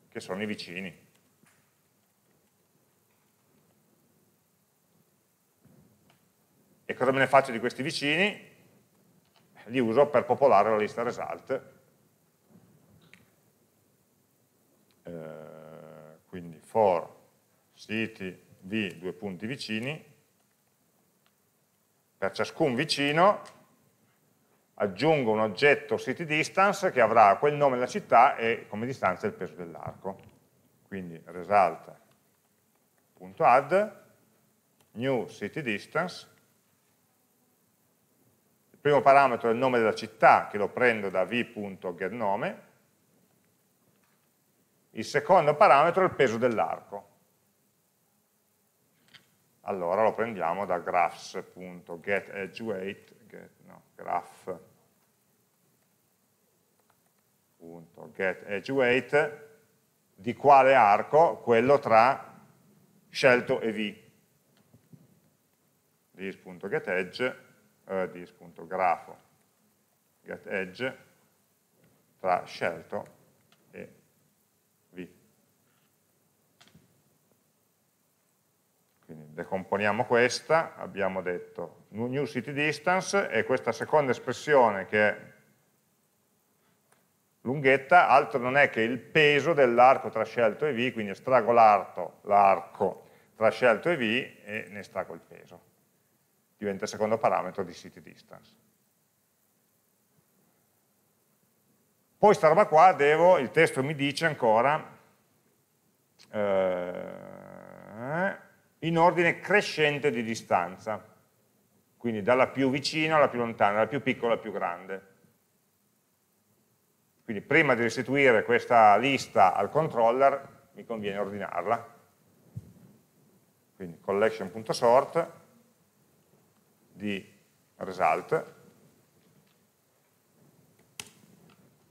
che sono i vicini. E cosa me ne faccio di questi vicini? Li uso per popolare la lista result Eh, quindi for city v due punti vicini, per ciascun vicino aggiungo un oggetto city distance che avrà quel nome della città e come distanza il peso dell'arco. Quindi result.add new city distance il primo parametro è il nome della città che lo prendo da v.getNome il secondo parametro è il peso dell'arco. Allora lo prendiamo da graphs.getEdgeWeight, get, no, graph.getEdgeWeight di quale arco? Quello tra scelto e v. dis.getEdge, eh, dis.grafo getEdge tra scelto Quindi decomponiamo questa, abbiamo detto new city distance e questa seconda espressione che è lunghetta, altro non è che il peso dell'arco tra scelto e V, quindi estraggo l'arco tra scelto e V e ne estraggo il peso. Diventa il secondo parametro di city distance. Poi sta roba qua devo, il testo mi dice ancora, eh, in ordine crescente di distanza, quindi dalla più vicina alla più lontana, dalla più piccola alla più grande. Quindi prima di restituire questa lista al controller mi conviene ordinarla. Quindi collection.sort di result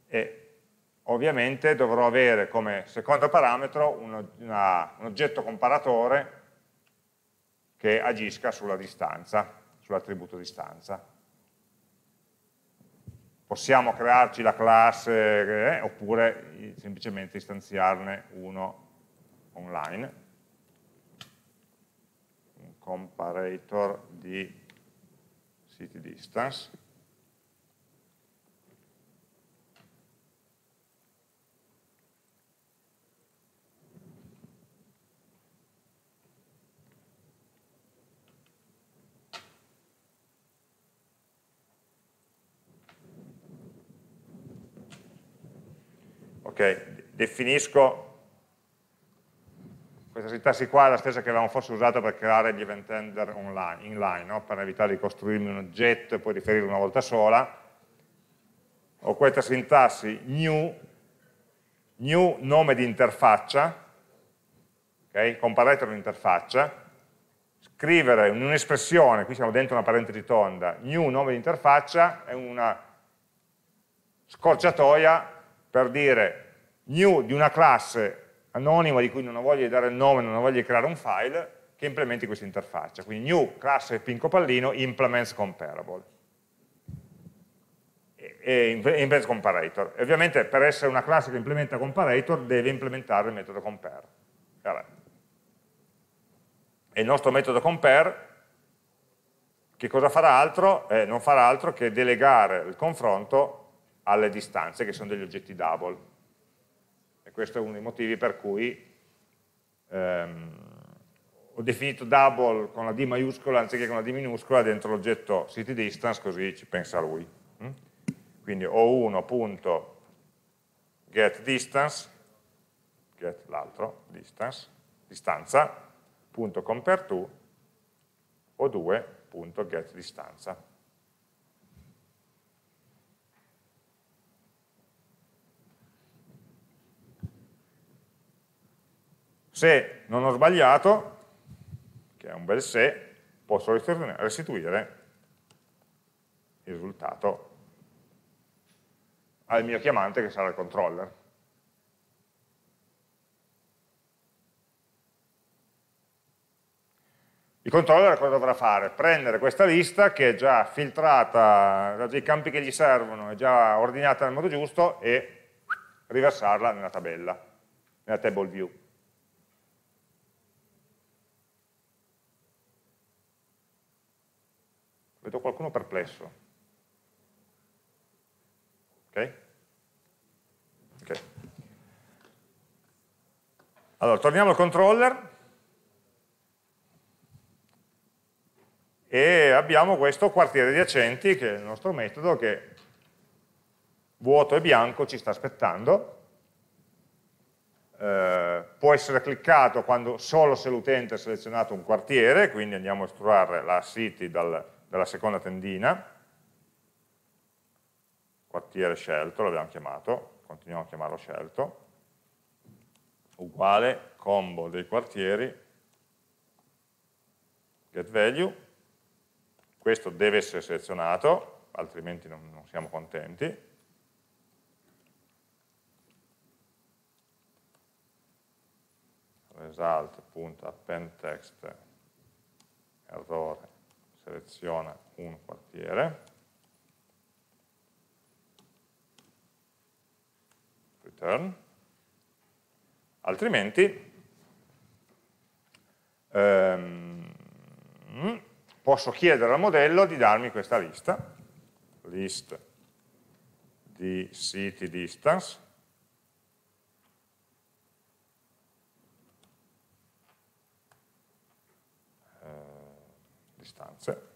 e ovviamente dovrò avere come secondo parametro un, una, un oggetto comparatore che agisca sulla distanza, sull'attributo distanza. Possiamo crearci la classe eh, oppure semplicemente istanziarne uno online. Un comparator di city distance ok, definisco questa sintassi qua è la stessa che avevamo forse usato per creare gli event handler online, inline, no? per evitare di costruirmi un oggetto e poi riferirlo una volta sola. Ho questa sintassi new, new nome di interfaccia, okay? comparator un'interfaccia, scrivere un'espressione, qui siamo dentro una parentesi tonda, new nome di interfaccia è una scorciatoia per dire new di una classe anonima di cui non ho voglia di dare il nome, non ho voglia di creare un file, che implementi questa interfaccia. Quindi new classe pinco pallino implements comparable. E, implements comparator. E ovviamente per essere una classe che implementa comparator deve implementare il metodo compare. E il nostro metodo compare che cosa farà altro? Eh, non farà altro che delegare il confronto alle distanze che sono degli oggetti double e questo è uno dei motivi per cui ehm, ho definito double con la D maiuscola anziché con la D minuscola dentro l'oggetto city distance così ci pensa lui. Mm? Quindi O1.getDistance, get l'altro, distance, distanza, punto compare to, O2.getDistanza. Se non ho sbagliato, che è un bel se, posso restituire il risultato al mio chiamante che sarà il controller. Il controller cosa dovrà fare? Prendere questa lista che è già filtrata, ha i campi che gli servono, è già ordinata nel modo giusto e riversarla nella tabella, nella table view. Vedo qualcuno perplesso. Ok? Ok. Allora, torniamo al controller e abbiamo questo quartiere adiacenti che è il nostro metodo che vuoto e bianco ci sta aspettando. Eh, può essere cliccato quando, solo se l'utente ha selezionato un quartiere, quindi andiamo a estrarre la city dal, dalla seconda tendina, quartiere scelto, l'abbiamo chiamato, continuiamo a chiamarlo scelto, uguale combo dei quartieri, get value, questo deve essere selezionato, altrimenti non, non siamo contenti, result.append text errore seleziona un quartiere, return, altrimenti ehm, posso chiedere al modello di darmi questa lista, list di city distance, distanze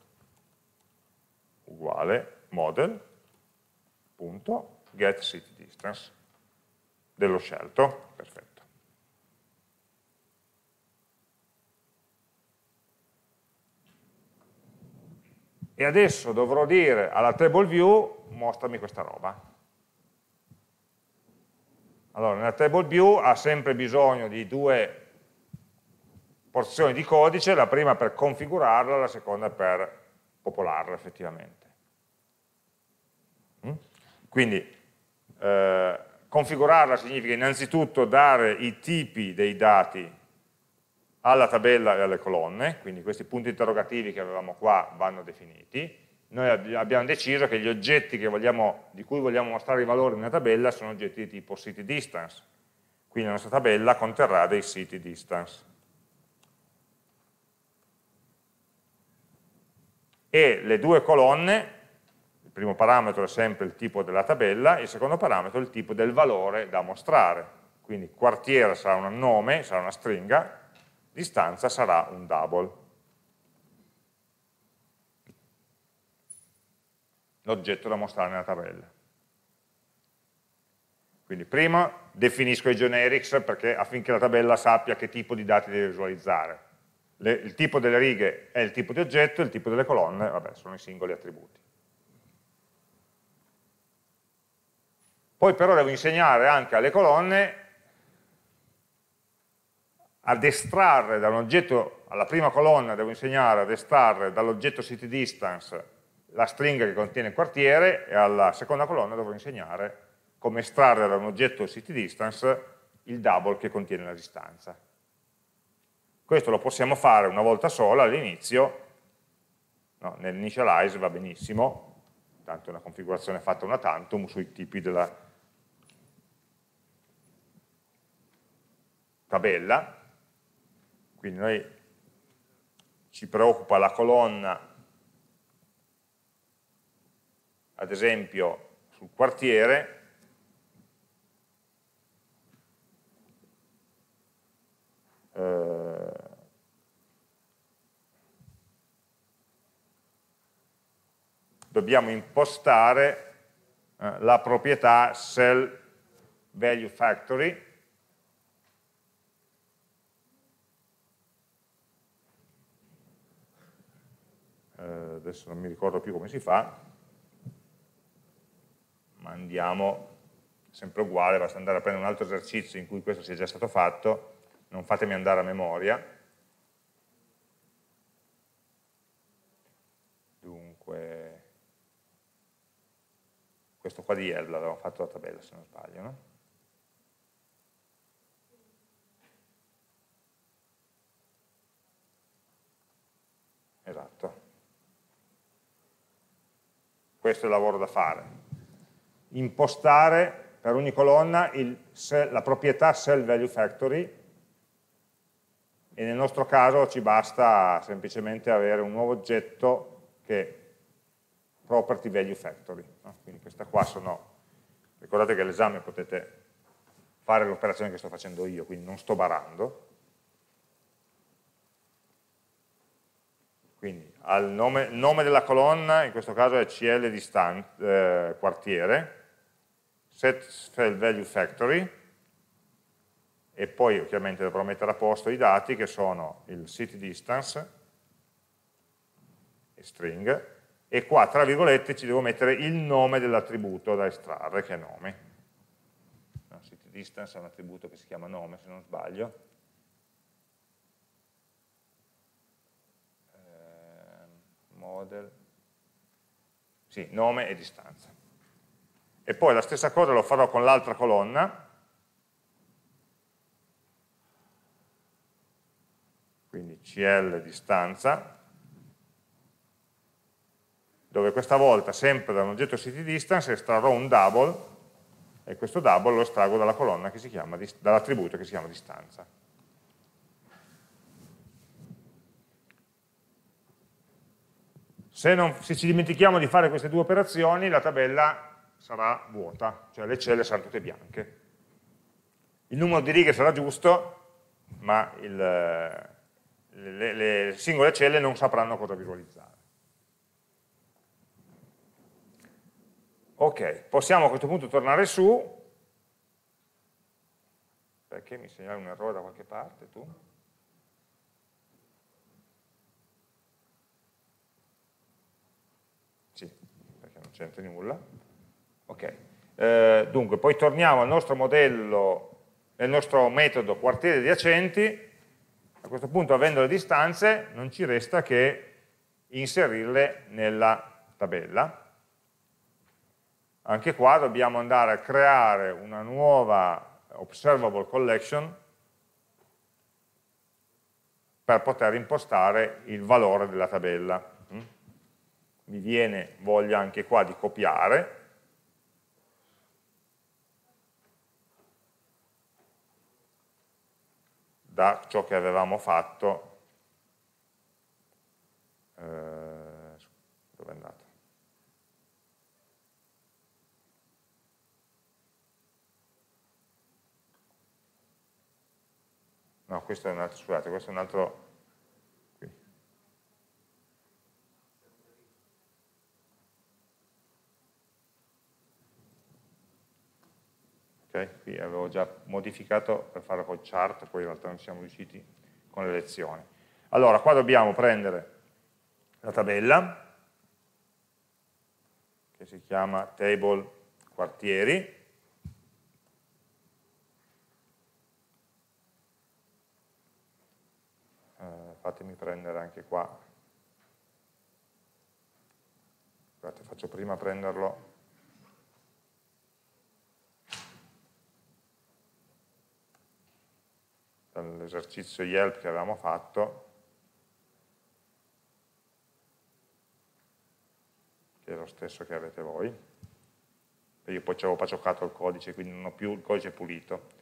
uguale model.getCityDistance dello scelto, perfetto. E adesso dovrò dire alla table view mostrami questa roba. Allora, nella table view ha sempre bisogno di due porzioni di codice, la prima per configurarla, la seconda per popolarla effettivamente. Mm? Quindi eh, configurarla significa innanzitutto dare i tipi dei dati alla tabella e alle colonne, quindi questi punti interrogativi che avevamo qua vanno definiti. Noi abbiamo deciso che gli oggetti che vogliamo, di cui vogliamo mostrare i valori nella tabella sono oggetti di tipo city distance, quindi la nostra tabella conterrà dei city distance. E le due colonne, il primo parametro è sempre il tipo della tabella, il secondo parametro è il tipo del valore da mostrare. Quindi quartiere sarà un nome, sarà una stringa, distanza sarà un double. L'oggetto da mostrare nella tabella. Quindi prima definisco i generics perché, affinché la tabella sappia che tipo di dati deve visualizzare. Le, il tipo delle righe è il tipo di oggetto, il tipo delle colonne, vabbè, sono i singoli attributi. Poi però devo insegnare anche alle colonne ad estrarre da un oggetto, alla prima colonna devo insegnare ad estrarre dall'oggetto cityDistance la stringa che contiene il quartiere e alla seconda colonna dovrò insegnare come estrarre da un oggetto cityDistance il double che contiene la distanza. Questo lo possiamo fare una volta sola all'inizio, no, nell'initialize va benissimo, tanto è una configurazione fatta una tantum sui tipi della tabella, quindi noi ci preoccupa la colonna, ad esempio sul quartiere, eh, dobbiamo impostare eh, la proprietà cell value factory eh, adesso non mi ricordo più come si fa, ma andiamo sempre uguale, basta andare a prendere un altro esercizio in cui questo sia già stato fatto, non fatemi andare a memoria. Dunque, questo qua di Yelp l'avevamo fatto la tabella se non sbaglio, no? Esatto questo è il lavoro da fare. Impostare per ogni colonna il, la proprietà cell value factory e nel nostro caso ci basta semplicemente avere un nuovo oggetto che property value factory. No? Quindi questa qua sono, ricordate che all'esame potete fare l'operazione che sto facendo io, quindi non sto barando, Quindi al nome, il nome della colonna, in questo caso è CL distant, eh, quartiere, set cell value factory, e poi ovviamente dovrò mettere a posto i dati che sono il city distance, e string, e qua tra virgolette ci devo mettere il nome dell'attributo da estrarre, che è nome. Distance è un attributo che si chiama nome, se non sbaglio, model, sì, nome e distanza. E poi la stessa cosa lo farò con l'altra colonna, quindi CL distanza, dove questa volta sempre da un oggetto city distance estrarrò un double e questo double lo estraggo dalla colonna che si chiama, dall'attributo che si chiama distanza. Se, non, se ci dimentichiamo di fare queste due operazioni, la tabella sarà vuota, cioè le celle saranno tutte bianche. Il numero di righe sarà giusto, ma il, le, le singole celle non sapranno cosa visualizzare. Ok, possiamo a questo punto tornare su, perché mi segnali un errore da qualche parte tu? c'entra nulla. Ok. Eh, dunque, poi torniamo al nostro modello, nel nostro metodo quartieri adiacenti, a questo punto avendo le distanze non ci resta che inserirle nella tabella. Anche qua dobbiamo andare a creare una nuova observable collection per poter impostare il valore della tabella. Mi viene voglia anche qua di copiare, da ciò che avevamo fatto eh, dove è andato? No questo è un altro scusate questo è un altro qui. ok qui avevo già modificato per fare col chart poi in realtà non siamo riusciti con le lezioni allora qua dobbiamo prendere la tabella che si chiama table quartieri eh, fatemi prendere anche qua. Guardate, faccio prima prenderlo. Dall'esercizio Yelp che avevamo fatto. Che è lo stesso che avete voi, io poi ci avevo pacioccato il codice, quindi non ho più il codice pulito.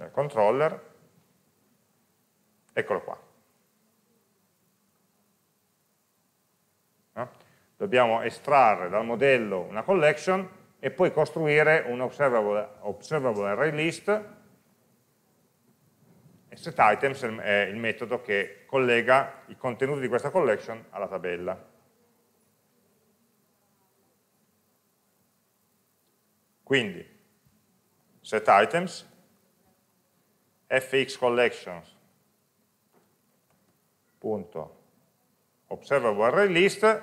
Nel controller, eccolo qua. Dobbiamo estrarre dal modello una collection e poi costruire un observable, observable array list e setItems è il metodo che collega i contenuti di questa collection alla tabella. Quindi setItems fx collections. Observable array list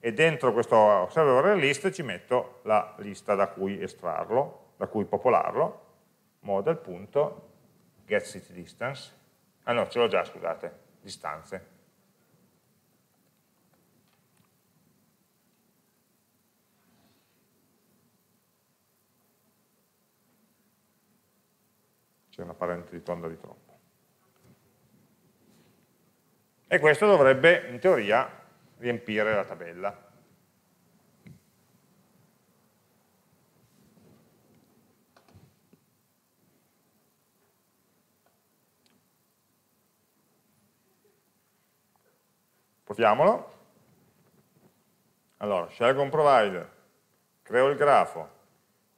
e dentro questo observable array list ci metto la lista da cui estrarlo, da cui popolarlo, model.get getCityDistance, ah no, ce l'ho già, scusate, distanze. C'è una parentesi tonda di troppo. E questo dovrebbe, in teoria, riempire la tabella. Proviamolo. Allora, scelgo un provider, creo il grafo,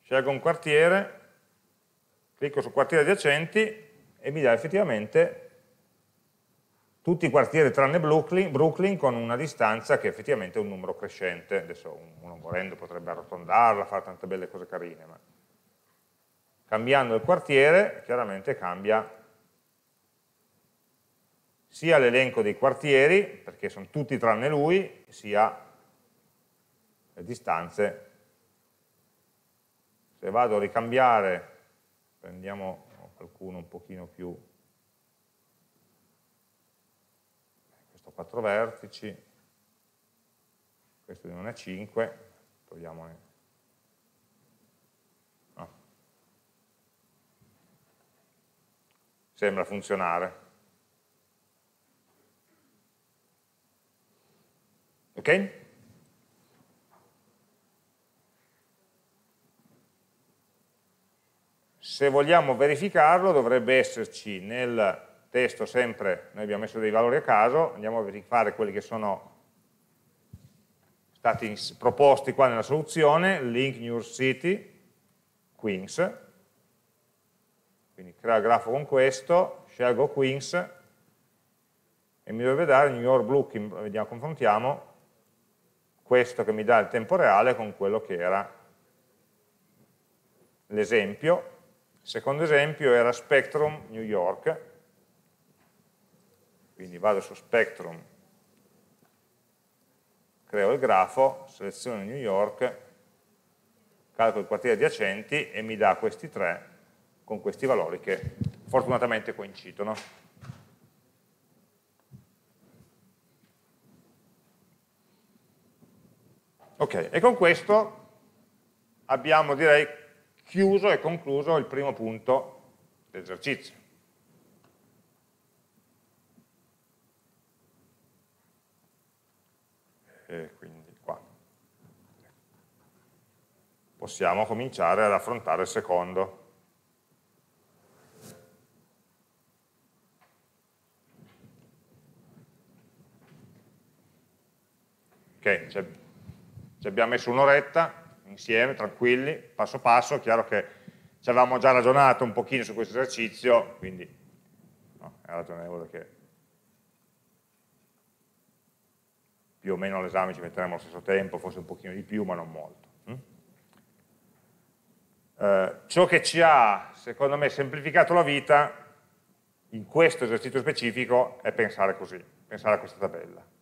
scelgo un quartiere, clicco su quartieri adiacenti e mi dà effettivamente tutti i quartieri tranne Brooklyn, Brooklyn, con una distanza che effettivamente è un numero crescente. Adesso uno volendo potrebbe arrotondarla, fare tante belle cose carine, ma cambiando il quartiere chiaramente cambia sia l'elenco dei quartieri, perché sono tutti tranne lui, sia le distanze. Se vado a ricambiare, prendiamo qualcuno un pochino più, questo 4 vertici, questo non è 5, togliamone. No. Sembra funzionare. Ok? Se vogliamo verificarlo dovrebbe esserci nel testo sempre, noi abbiamo messo dei valori a caso, andiamo a verificare quelli che sono stati proposti qua nella soluzione, link New City, Queens, quindi creo il grafo con questo, scelgo Queens e mi dovrebbe dare New York Blue, vediamo, confrontiamo, questo che mi dà il tempo reale con quello che era l'esempio. Secondo esempio era Spectrum New York, quindi vado su Spectrum, creo il grafo, seleziono New York, calcolo i quartieri adiacenti e mi dà questi tre con questi valori che fortunatamente coincidono. Ok, e con questo abbiamo direi chiuso e concluso il primo punto dell'esercizio. E quindi qua possiamo cominciare ad affrontare il secondo. Ok, ci abbiamo messo un'oretta insieme, tranquilli, passo passo, è chiaro che ci avevamo già ragionato un pochino su questo esercizio, quindi no, è ragionevole che più o meno all'esame ci metteremo allo stesso tempo, forse un pochino di più, ma non molto. Mm? Eh, ciò che ci ha, secondo me, semplificato la vita in questo esercizio specifico è pensare così, pensare a questa tabella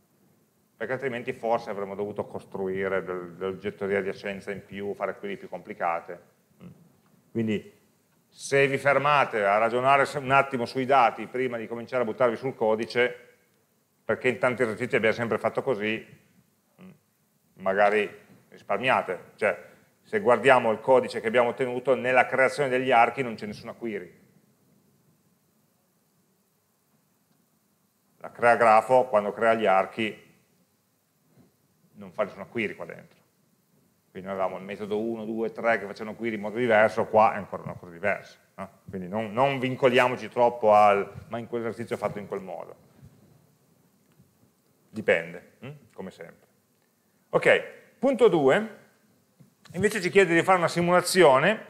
perché altrimenti forse avremmo dovuto costruire del, dell'oggetto di adiacenza in più, fare query più complicate. Mm. Quindi se vi fermate a ragionare un attimo sui dati prima di cominciare a buttarvi sul codice, perché in tanti esercizi abbiamo sempre fatto così, mm, magari risparmiate. Cioè, se guardiamo il codice che abbiamo ottenuto, nella creazione degli archi non c'è nessuna query. La crea grafo, quando crea gli archi, non fa nessuna query qua dentro. Quindi noi avevamo il metodo 1, 2, 3 che facevano query in modo diverso, qua è ancora una cosa diversa. No? Quindi non, non, vincoliamoci troppo al ma in quell'esercizio è fatto in quel modo. Dipende, hm? come sempre. Ok, punto 2, invece ci chiede di fare una simulazione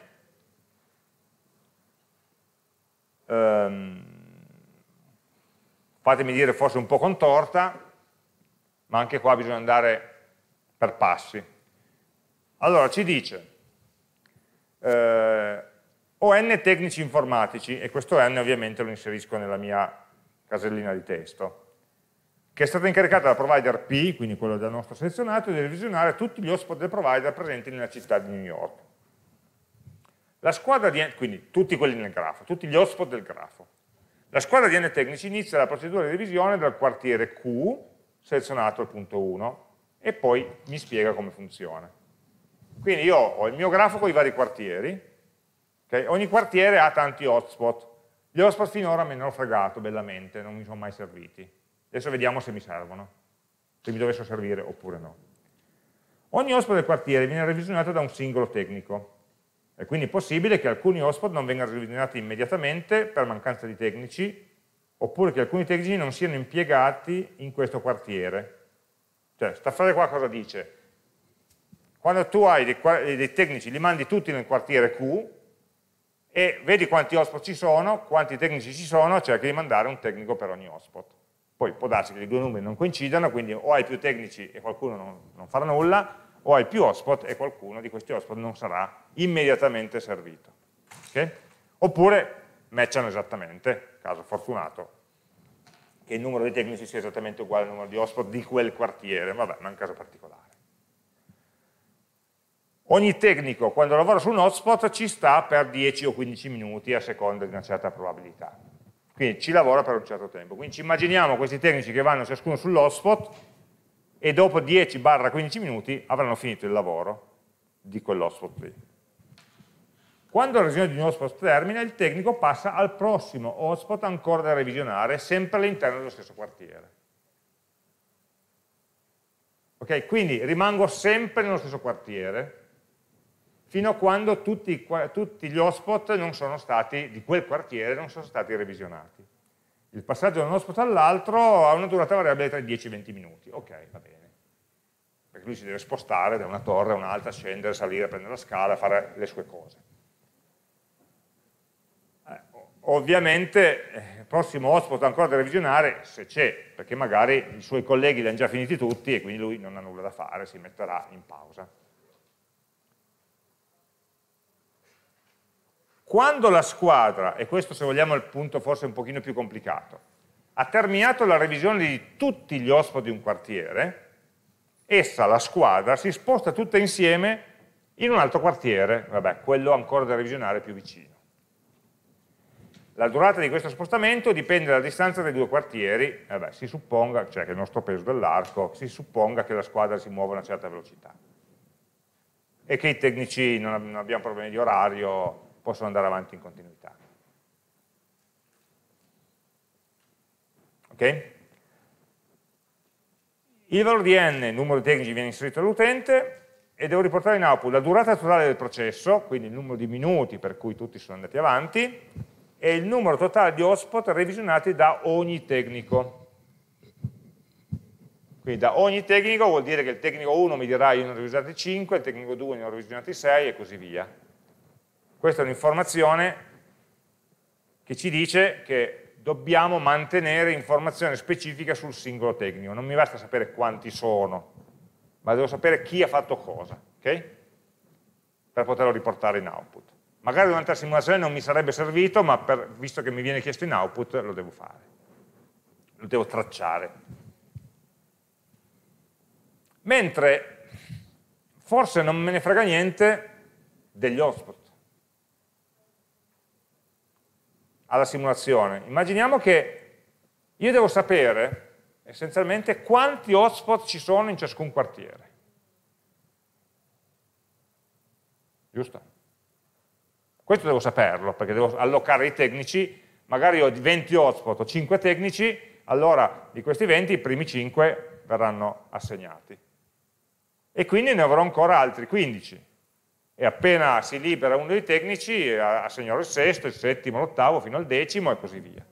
um, fatemi dire forse un po' contorta, ma anche qua bisogna andare per passi. Allora ci dice, eh, ho n tecnici informatici, e questo n ovviamente lo inserisco nella mia casellina di testo, che è stata incaricata dal provider P, quindi quello del nostro selezionato, di revisionare tutti gli hotspot del provider presenti nella città di New York. La squadra di n, quindi tutti quelli nel grafo, tutti gli hotspot del grafo. La squadra di n tecnici inizia la procedura di revisione dal quartiere Q, selezionato al punto 1, e poi mi spiega come funziona. Quindi io ho il mio grafo con i vari quartieri, okay? ogni quartiere ha tanti hotspot, gli hotspot finora me ne ho fregato bellamente, non mi sono mai serviti. Adesso vediamo se mi servono, se mi dovessero servire oppure no. Ogni hotspot del quartiere viene revisionato da un singolo tecnico, e quindi è possibile che alcuni hotspot non vengano revisionati immediatamente per mancanza di tecnici, oppure che alcuni tecnici non siano impiegati in questo quartiere, cioè, sta frase qua cosa dice? Quando tu hai dei, dei tecnici, li mandi tutti nel quartiere Q e vedi quanti hotspot ci sono, quanti tecnici ci sono, cerchi di mandare un tecnico per ogni hotspot. Poi può darsi che i due numeri non coincidano, quindi o hai più tecnici e qualcuno non, non farà nulla, o hai più hotspot e qualcuno di questi hotspot non sarà immediatamente servito. Okay? Oppure matchano esattamente, caso fortunato, che il numero di tecnici sia esattamente uguale al numero di hotspot di quel quartiere, vabbè, ma è un caso particolare. Ogni tecnico, quando lavora su un hotspot, ci sta per 10 o 15 minuti a seconda di una certa probabilità. Quindi ci lavora per un certo tempo. Quindi ci immaginiamo questi tecnici che vanno ciascuno sull'hotspot e dopo 10-15 minuti avranno finito il lavoro di quell'hotspot lì. Quando la revisione di un hotspot termina, il tecnico passa al prossimo hotspot ancora da revisionare, sempre all'interno dello stesso quartiere. Ok, quindi rimango sempre nello stesso quartiere, fino a quando tutti, tutti, gli hotspot stati, di quel quartiere non sono stati revisionati. Il passaggio da un hotspot all'altro ha una durata variabile tra 10 e 20 minuti. Ok, va bene. Perché lui si deve spostare da una torre a un'altra, scendere, salire, prendere la scala, fare le sue cose. Ovviamente il eh, prossimo hotspot ancora da revisionare se c'è, perché magari i suoi colleghi li hanno già finiti tutti e quindi lui non ha nulla da fare, si metterà in pausa. Quando la squadra, e questo se vogliamo è il punto forse un pochino più complicato, ha terminato la revisione di tutti gli hotspot di un quartiere, essa, la squadra, si sposta tutta insieme in un altro quartiere, vabbè, quello ancora da revisionare più vicino. La durata di questo spostamento dipende dalla distanza dei due quartieri, vabbè, si supponga, cioè che il nostro peso dell'arco, si supponga che la squadra si muova a una certa velocità e che i tecnici non abbiamo problemi di orario, possono andare avanti in continuità. Ok? Il valore di n, numero di tecnici, viene inserito dall'utente e devo riportare in output la durata totale del processo, quindi il numero di minuti per cui tutti sono andati avanti, e il numero totale di hotspot revisionati da ogni tecnico. Quindi da ogni tecnico vuol dire che il tecnico 1 mi dirà io ne ho revisionati 5, il tecnico 2 ne ho revisionati 6 e così via. Questa è un'informazione che ci dice che dobbiamo mantenere informazione specifica sul singolo tecnico. Non mi basta sapere quanti sono, ma devo sapere chi ha fatto cosa, ok? Per poterlo riportare in output. Magari durante la simulazione non mi sarebbe servito, ma per, visto che mi viene chiesto in output lo devo fare, lo devo tracciare. Mentre forse non me ne frega niente degli hotspot. Alla simulazione. Immaginiamo che io devo sapere essenzialmente quanti hotspot ci sono in ciascun quartiere. Giusto? Questo devo saperlo, perché devo allocare i tecnici, magari ho 20 hotspot o 5 tecnici, allora di questi 20 i primi 5 verranno assegnati. E quindi ne avrò ancora altri 15. E appena si libera uno dei tecnici, assegnerò il sesto, il settimo, l'ottavo, fino al decimo e così via.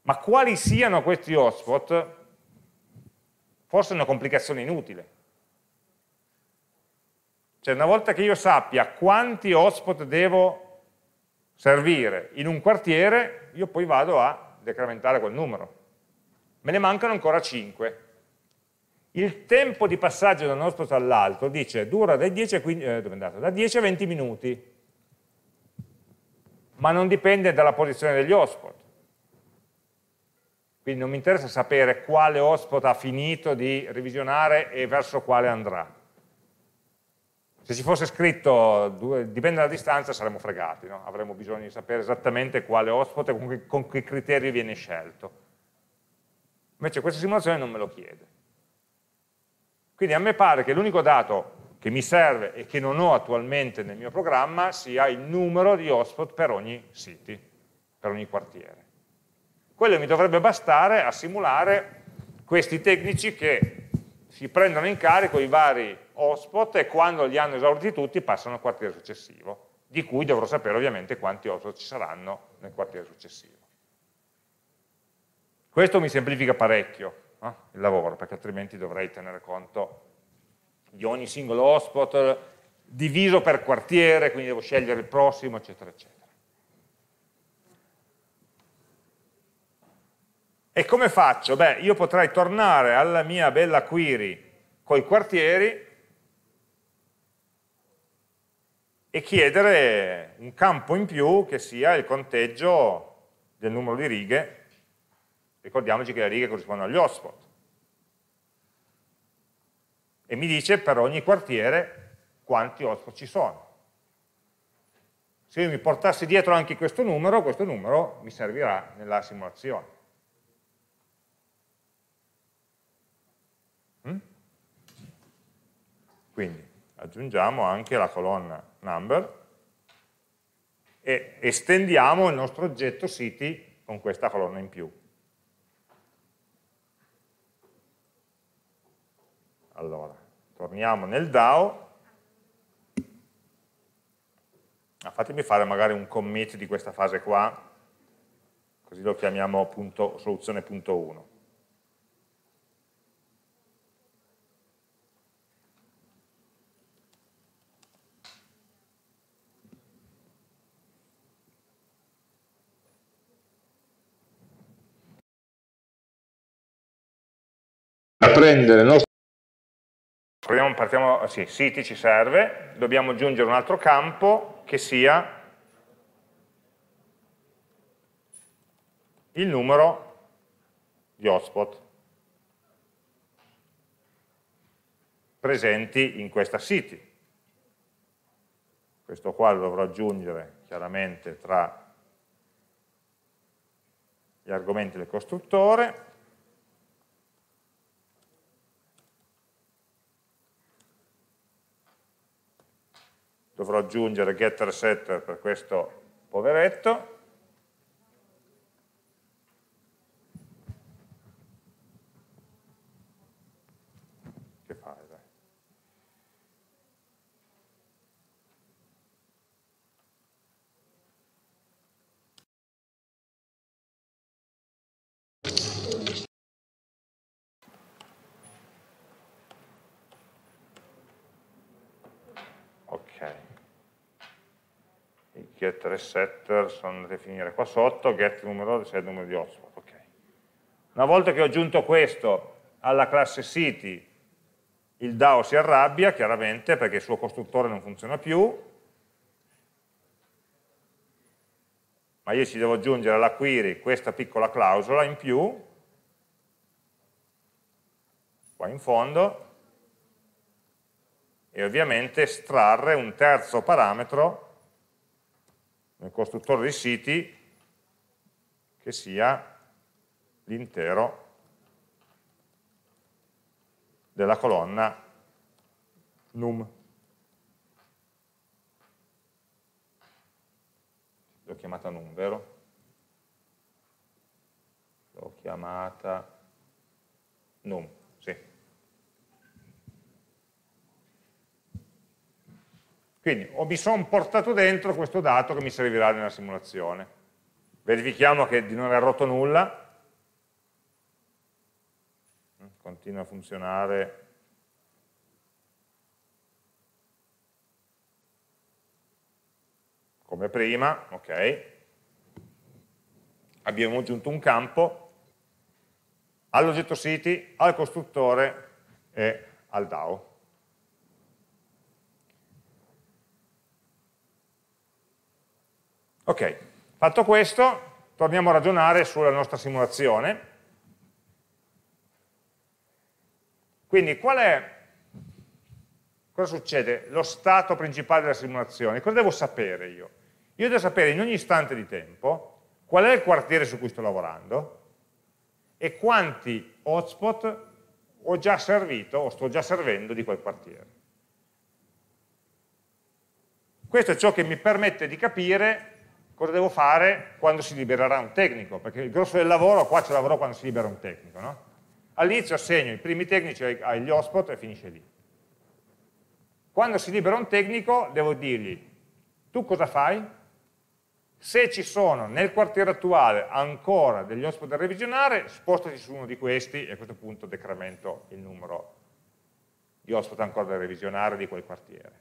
Ma quali siano questi hotspot? Forse è una complicazione inutile cioè una volta che io sappia quanti hotspot devo servire in un quartiere, io poi vado a decrementare quel numero. Me ne mancano ancora 5. Il tempo di passaggio da un hotspot all'altro dice dura dai 10 a, 15, eh, da 10 a 20 minuti, ma non dipende dalla posizione degli hotspot. Quindi non mi interessa sapere quale hotspot ha finito di revisionare e verso quale andrà se ci fosse scritto dipende dalla distanza saremmo fregati, no? avremmo bisogno di sapere esattamente quale hotspot e con che, con che criterio viene scelto. Invece questa simulazione non me lo chiede. Quindi a me pare che l'unico dato che mi serve e che non ho attualmente nel mio programma sia il numero di hotspot per ogni city, per ogni quartiere. Quello mi dovrebbe bastare a simulare questi tecnici che si prendono in carico i vari hotspot e quando li hanno esauriti tutti passano al quartiere successivo, di cui dovrò sapere ovviamente quanti hotspot ci saranno nel quartiere successivo. Questo mi semplifica parecchio eh, il lavoro, perché altrimenti dovrei tenere conto di ogni singolo hotspot diviso per quartiere, quindi devo scegliere il prossimo, eccetera, eccetera. E come faccio? Beh, io potrei tornare alla mia bella query con i quartieri e chiedere un campo in più che sia il conteggio del numero di righe, ricordiamoci che le righe corrispondono agli hotspot, e mi dice per ogni quartiere quanti hotspot ci sono. Se io mi portassi dietro anche questo numero, questo numero mi servirà nella simulazione. Mm? Quindi aggiungiamo anche la colonna number e estendiamo il nostro oggetto city con questa colonna in più. Allora, torniamo nel DAO. Fatemi fare magari un commit di questa fase qua, così lo chiamiamo punto, soluzione.1. prendere il nostro Partiamo, partiamo, sì, siti ci serve, dobbiamo aggiungere un altro campo che sia il numero di hotspot. presenti in questa city. Questo qua lo dovrò aggiungere chiaramente tra gli argomenti del costruttore. Dovrò aggiungere getter setter per questo poveretto. E setter sono andati a finire qua sotto, get numero, set numero di hotspot. Okay. Una volta che ho aggiunto questo alla classe city, il DAO si arrabbia, chiaramente, perché il suo costruttore non funziona più, ma io ci devo aggiungere alla query questa piccola clausola in più, qua in fondo, e ovviamente estrarre un terzo parametro nel costruttore dei siti che sia l'intero della colonna num. L'ho chiamata num, vero? L'ho chiamata num, sì. Quindi mi sono portato dentro questo dato che mi servirà nella simulazione. Verifichiamo che di non aver rotto nulla, continua a funzionare come prima, ok. Abbiamo aggiunto un campo all'oggetto city, al costruttore e al DAO. Ok, fatto questo, torniamo a ragionare sulla nostra simulazione. Quindi qual è, cosa succede? Lo stato principale della simulazione. Cosa devo sapere io? Io devo sapere in ogni istante di tempo qual è il quartiere su cui sto lavorando e quanti hotspot ho già servito o sto già servendo di quel quartiere. Questo è ciò che mi permette di capire cosa devo fare quando si libererà un tecnico, perché il grosso del lavoro qua ce l'avrò quando si libera un tecnico. No? All'inizio assegno i primi tecnici agli hotspot e finisce lì. Quando si libera un tecnico devo dirgli, tu cosa fai? Se ci sono nel quartiere attuale ancora degli hotspot da revisionare, spostati su uno di questi e a questo punto decremento il numero di hotspot ancora da revisionare di quel quartiere.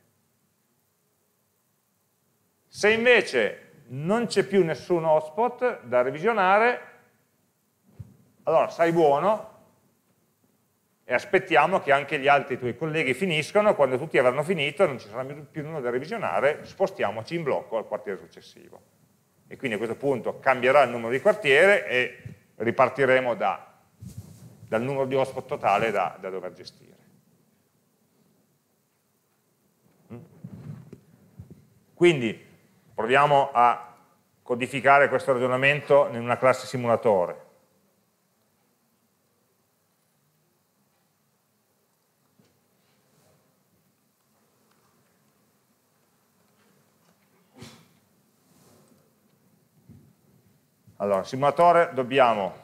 Se invece non c'è più nessun hotspot da revisionare, allora sai buono e aspettiamo che anche gli altri tuoi colleghi finiscano, quando tutti avranno finito, non ci sarà più nulla da revisionare, spostiamoci in blocco al quartiere successivo. E quindi a questo punto cambierà il numero di quartiere e ripartiremo da, dal numero di hotspot totale da, da dover gestire. Quindi Proviamo a codificare questo ragionamento in una classe simulatore. Allora, simulatore dobbiamo,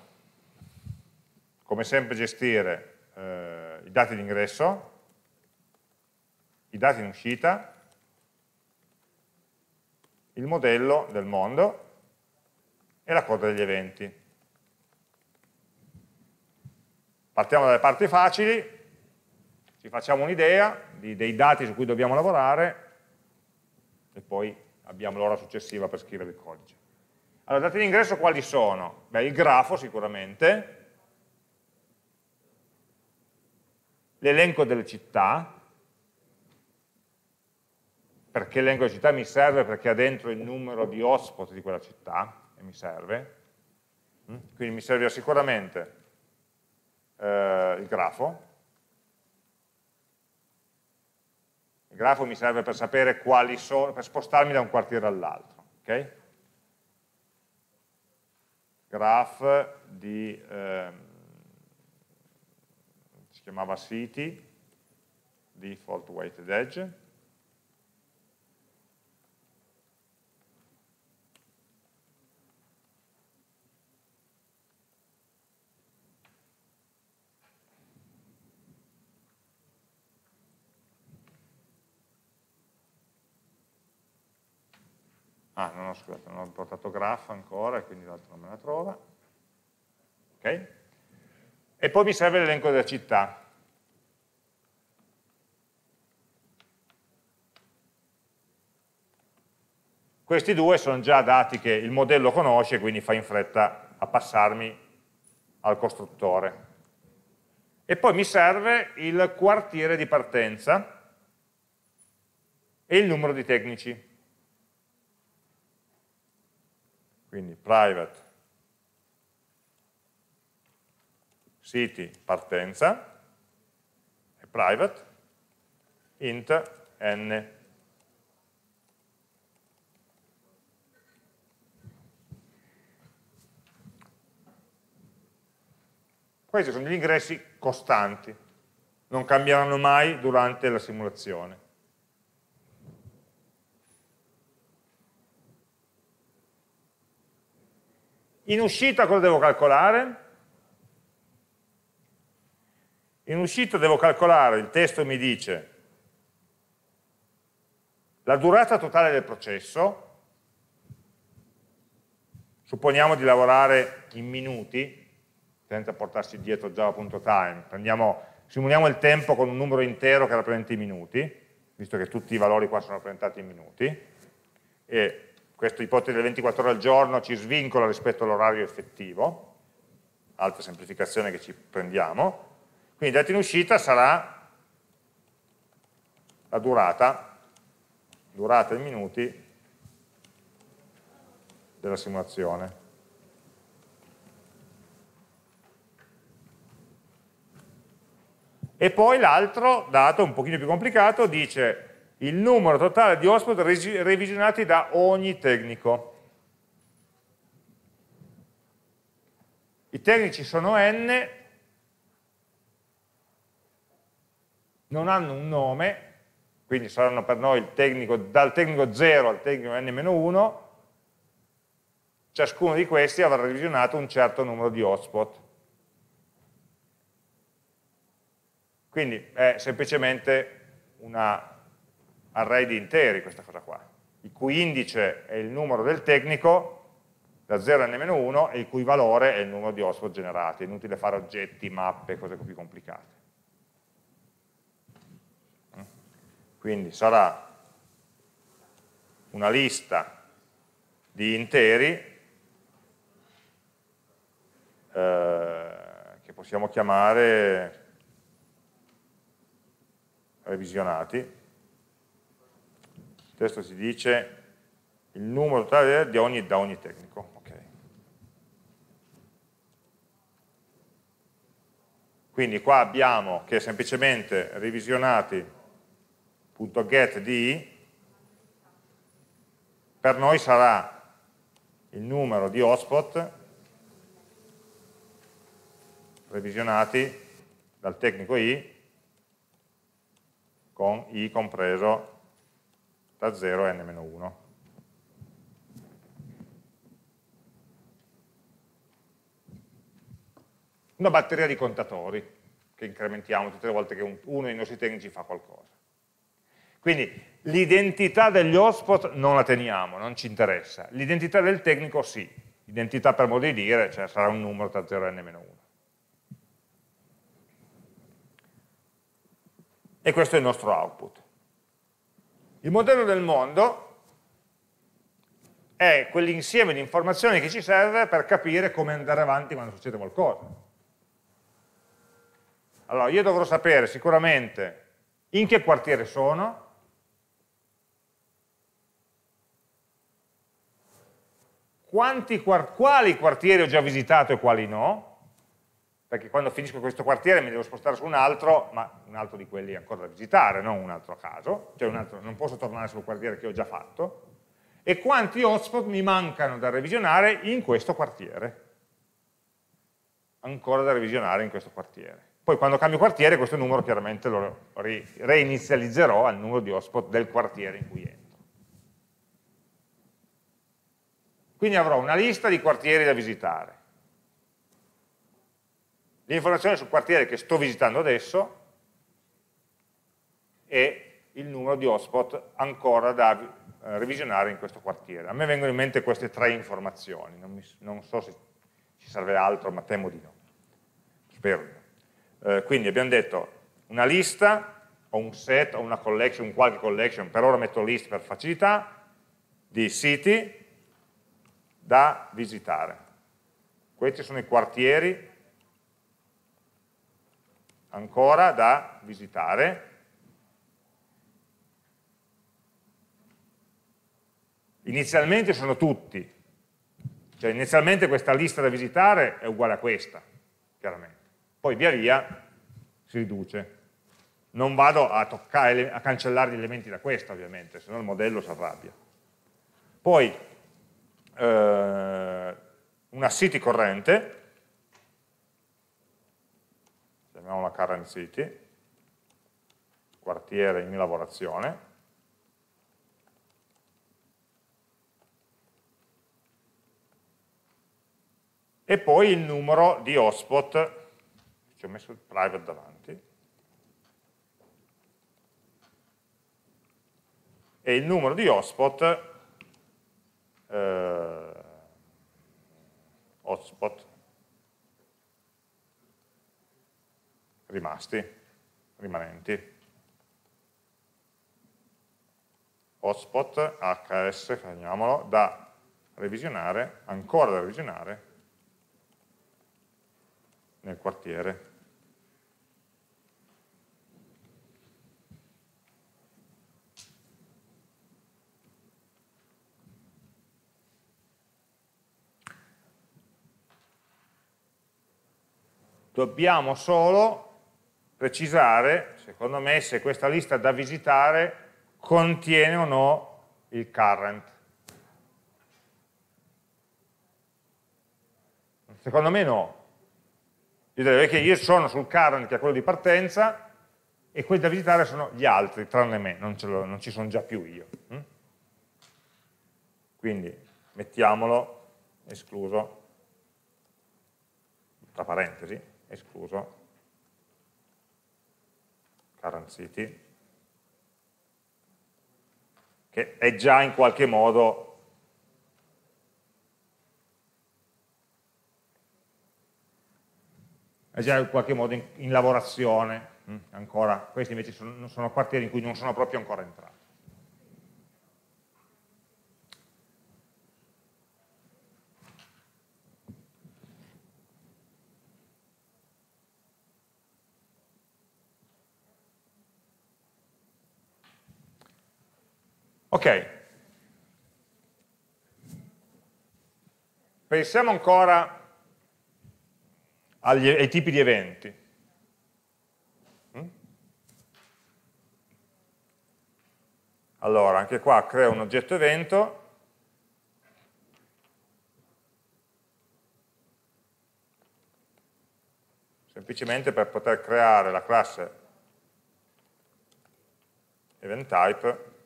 come sempre, gestire eh, i dati di ingresso, i dati in uscita, il modello del mondo e la coda degli eventi. Partiamo dalle parti facili, ci facciamo un'idea dei dati su cui dobbiamo lavorare e poi abbiamo l'ora successiva per scrivere il codice. Allora, dati di ingresso quali sono? Beh, il grafo sicuramente, l'elenco delle città, perché di città mi serve perché ha dentro il numero di hotspot di quella città, e mi serve, mm? quindi mi servirà sicuramente eh, il grafo, Il grafo mi serve per sapere quali sono, per spostarmi da un quartiere all'altro. Okay? Graph di, eh, si chiamava City, Default Weighted Edge, ah no, no scusate, non ho portato graph ancora quindi l'altro non me la trova. Ok? e poi mi serve l'elenco delle città. Questi due sono già dati che il modello conosce quindi fa in fretta a passarmi al costruttore. E poi mi serve il quartiere di partenza e il numero di tecnici quindi private city partenza e private int n Questi sono gli ingressi costanti, non cambieranno mai durante la simulazione. In uscita cosa devo calcolare? In uscita devo calcolare, il testo mi dice, la durata totale del processo, supponiamo di lavorare in minuti, senza portarsi dietro java.time, simuliamo il tempo con un numero intero che rappresenta i minuti, visto che tutti i valori qua sono rappresentati in minuti, e questa ipotesi delle 24 ore al giorno ci svincola rispetto all'orario effettivo, altra semplificazione che ci prendiamo, quindi data in uscita sarà la durata, durata in minuti della simulazione. E poi l'altro dato, un pochino più complicato, dice il numero totale di hotspot revisionati da ogni tecnico. I tecnici sono n, non hanno un nome, quindi saranno per noi tecnico, dal tecnico 0 al tecnico n-1, ciascuno di questi avrà revisionato un certo numero di hotspot. Quindi è semplicemente una array di interi questa cosa qua, il cui indice è il numero del tecnico da 0 a n-1 e il cui valore è il numero di hotspot generati, è inutile fare oggetti, mappe, cose più complicate. Quindi sarà una lista di interi eh, che possiamo chiamare revisionati testo si dice il numero totale di ogni, da ogni tecnico. Okay. Quindi qua abbiamo che semplicemente revisionati.get di per noi sarà il numero di hotspot revisionati dal tecnico i con i compreso da 0 a n-1. Una batteria di contatori che incrementiamo tutte le volte che uno dei nostri tecnici fa qualcosa. Quindi l'identità degli hotspot non la teniamo, non ci interessa. L'identità del tecnico sì. Identità per modo di dire, cioè sarà un numero tra 0 e n-1. E questo è il nostro output. Il modello del mondo è quell'insieme di informazioni che ci serve per capire come andare avanti quando succede qualcosa. Allora, io dovrò sapere sicuramente in che quartiere sono, quanti, quali quartieri ho già visitato e quali no, perché quando finisco questo quartiere mi devo spostare su un altro, ma un altro di quelli ancora da visitare, non un altro a caso, cioè altro, non posso tornare sul quartiere che ho già fatto, e quanti hotspot mi mancano da revisionare in questo quartiere. Ancora da revisionare in questo quartiere. Poi quando cambio quartiere questo numero chiaramente lo reinizializzerò al numero di hotspot del quartiere in cui entro. Quindi avrò una lista di quartieri da visitare. L'informazione sul quartiere che sto visitando adesso e il numero di hotspot ancora da eh, revisionare in questo quartiere. A me vengono in mente queste tre informazioni, non, mi, non so se ci serve altro, ma temo di no. Spero di no. Eh, quindi abbiamo detto una lista, o un set, o una collection, un qualche collection, per ora metto list per facilità, di siti da visitare. Questi sono i quartieri ancora da visitare. Inizialmente sono tutti, cioè inizialmente questa lista da visitare è uguale a questa, chiaramente. Poi via via si riduce. Non vado a, toccare, a cancellare gli elementi da questa, ovviamente, se no il modello si arrabbia. Poi eh, una city corrente, chiamiamola current city, quartiere in lavorazione, e poi il numero di hotspot, ci ho messo il private davanti, e il numero di hotspot eh, hotspot rimasti, rimanenti. Hotspot HS, chiamiamolo, da revisionare, ancora da revisionare nel quartiere. dobbiamo solo precisare, secondo me, se questa lista da visitare contiene o no il current. Secondo me no. Io direi che io sono sul current che è quello di partenza e quelli da visitare sono gli altri, tranne me, non, non ci sono già più io. Hm? Quindi mettiamolo escluso tra parentesi escluso current city, che è già in qualche modo è già in qualche modo in, in lavorazione, hm? ancora, questi invece sono, sono quartieri in cui non sono proprio ancora entrati. Ok. Pensiamo ancora agli, ai tipi di eventi. Mm? Allora, anche qua creo un oggetto evento, semplicemente per poter creare la classe event type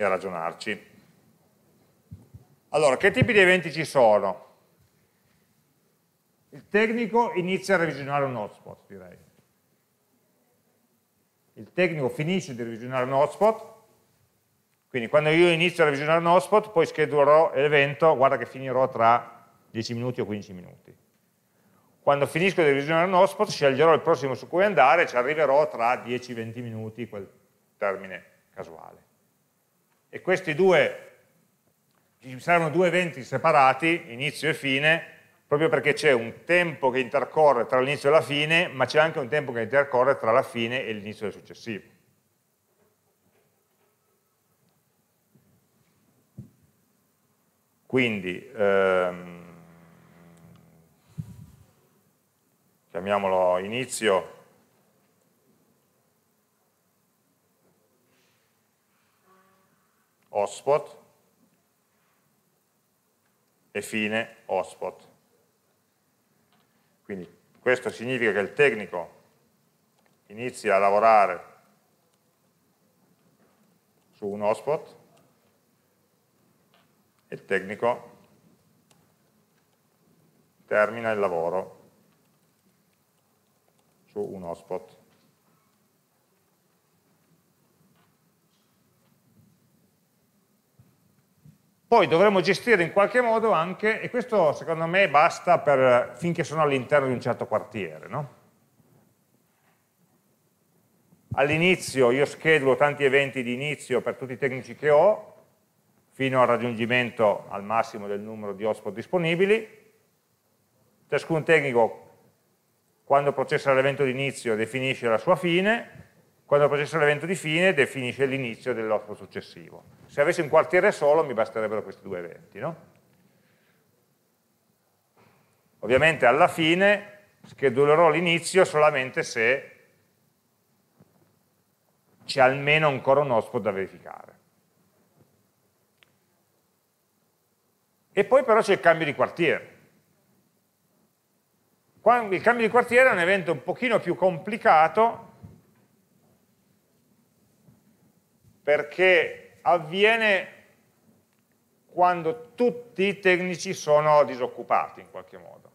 e a ragionarci. Allora, che tipi di eventi ci sono? Il tecnico inizia a revisionare un hotspot, direi. Il tecnico finisce di revisionare un hotspot, quindi quando io inizio a revisionare un hotspot, poi schedulerò l'evento, guarda che finirò tra 10 minuti o 15 minuti. Quando finisco di revisionare un hotspot, sceglierò il prossimo su cui andare e ci arriverò tra 10-20 minuti, quel termine casuale e questi due, ci servono due eventi separati, inizio e fine, proprio perché c'è un tempo che intercorre tra l'inizio e la fine, ma c'è anche un tempo che intercorre tra la fine e l'inizio del successivo. Quindi, ehm, chiamiamolo inizio hotspot e fine hotspot. Quindi questo significa che il tecnico inizia a lavorare su un hotspot e il tecnico termina il lavoro su un hotspot. Poi dovremo gestire in qualche modo anche, e questo secondo me basta per, finché sono all'interno di un certo quartiere, no? All'inizio io schedulo tanti eventi di inizio per tutti i tecnici che ho, fino al raggiungimento al massimo del numero di hotspot disponibili. Ciascun tecnico, quando processa l'evento di inizio, definisce la sua fine, quando processa l'evento di fine, definisce l'inizio dell'hotspot successivo. Se avessi un quartiere solo mi basterebbero questi due eventi. No? Ovviamente alla fine schedulerò l'inizio solamente se c'è almeno ancora un hotspot da verificare. E poi però c'è il cambio di quartiere. Il cambio di quartiere è un evento un pochino più complicato perché avviene quando tutti i tecnici sono disoccupati in qualche modo.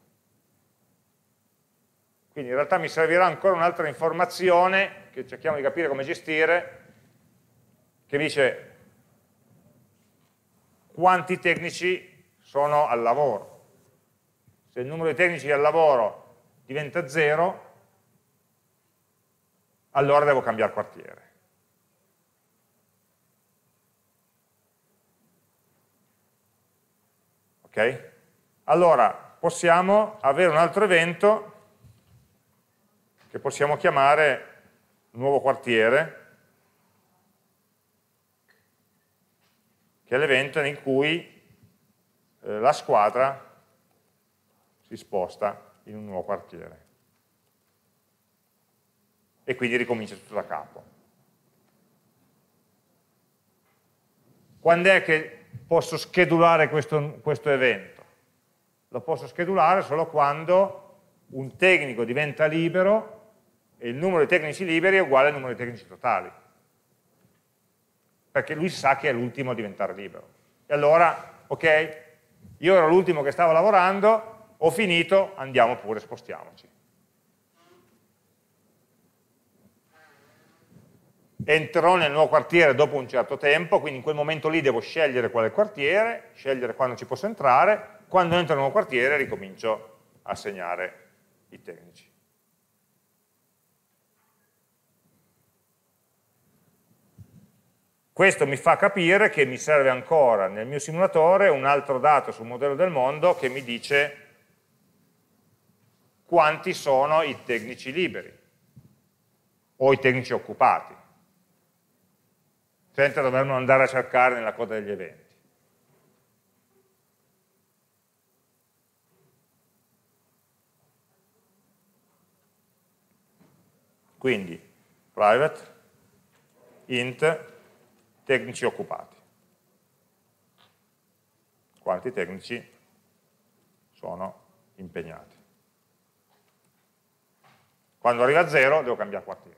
Quindi in realtà mi servirà ancora un'altra informazione che cerchiamo di capire come gestire, che dice quanti tecnici sono al lavoro. Se il numero di tecnici al lavoro diventa zero, allora devo cambiare quartiere. Ok? Allora, possiamo avere un altro evento che possiamo chiamare nuovo quartiere, che è l'evento in cui eh, la squadra si sposta in un nuovo quartiere e quindi ricomincia tutto da capo. Quando è che posso schedulare questo, questo evento? Lo posso schedulare solo quando un tecnico diventa libero e il numero di tecnici liberi è uguale al numero di tecnici totali. Perché lui sa che è l'ultimo a diventare libero. E allora, ok, io ero l'ultimo che stava lavorando, ho finito, andiamo pure, spostiamoci. Entrerò nel nuovo quartiere dopo un certo tempo, quindi in quel momento lì devo scegliere quale quartiere, scegliere quando ci posso entrare, quando entro nel nuovo quartiere ricomincio a segnare i tecnici. Questo mi fa capire che mi serve ancora nel mio simulatore un altro dato sul modello del mondo che mi dice quanti sono i tecnici liberi o i tecnici occupati senza doverlo andare a cercare nella coda degli eventi. Quindi, private, int, tecnici occupati. Quanti tecnici sono impegnati. Quando arriva a zero devo cambiare quartiere.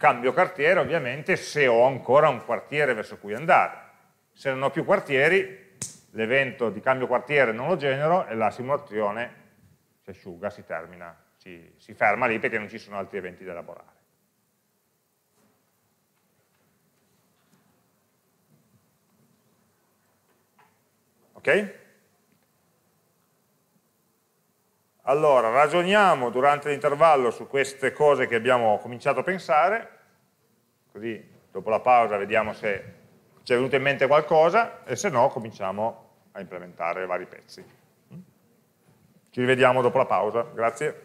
Cambio quartiere ovviamente se ho ancora un quartiere verso cui andare. Se non ho più quartieri, l'evento di cambio quartiere non lo genero e la simulazione si asciuga, si termina, si, si ferma lì perché non ci sono altri eventi da elaborare. Ok? Allora, ragioniamo durante l'intervallo su queste cose che abbiamo cominciato a pensare, così dopo la pausa vediamo se ci è venuto in mente qualcosa e se no cominciamo a implementare vari pezzi. Ci rivediamo dopo la pausa, grazie.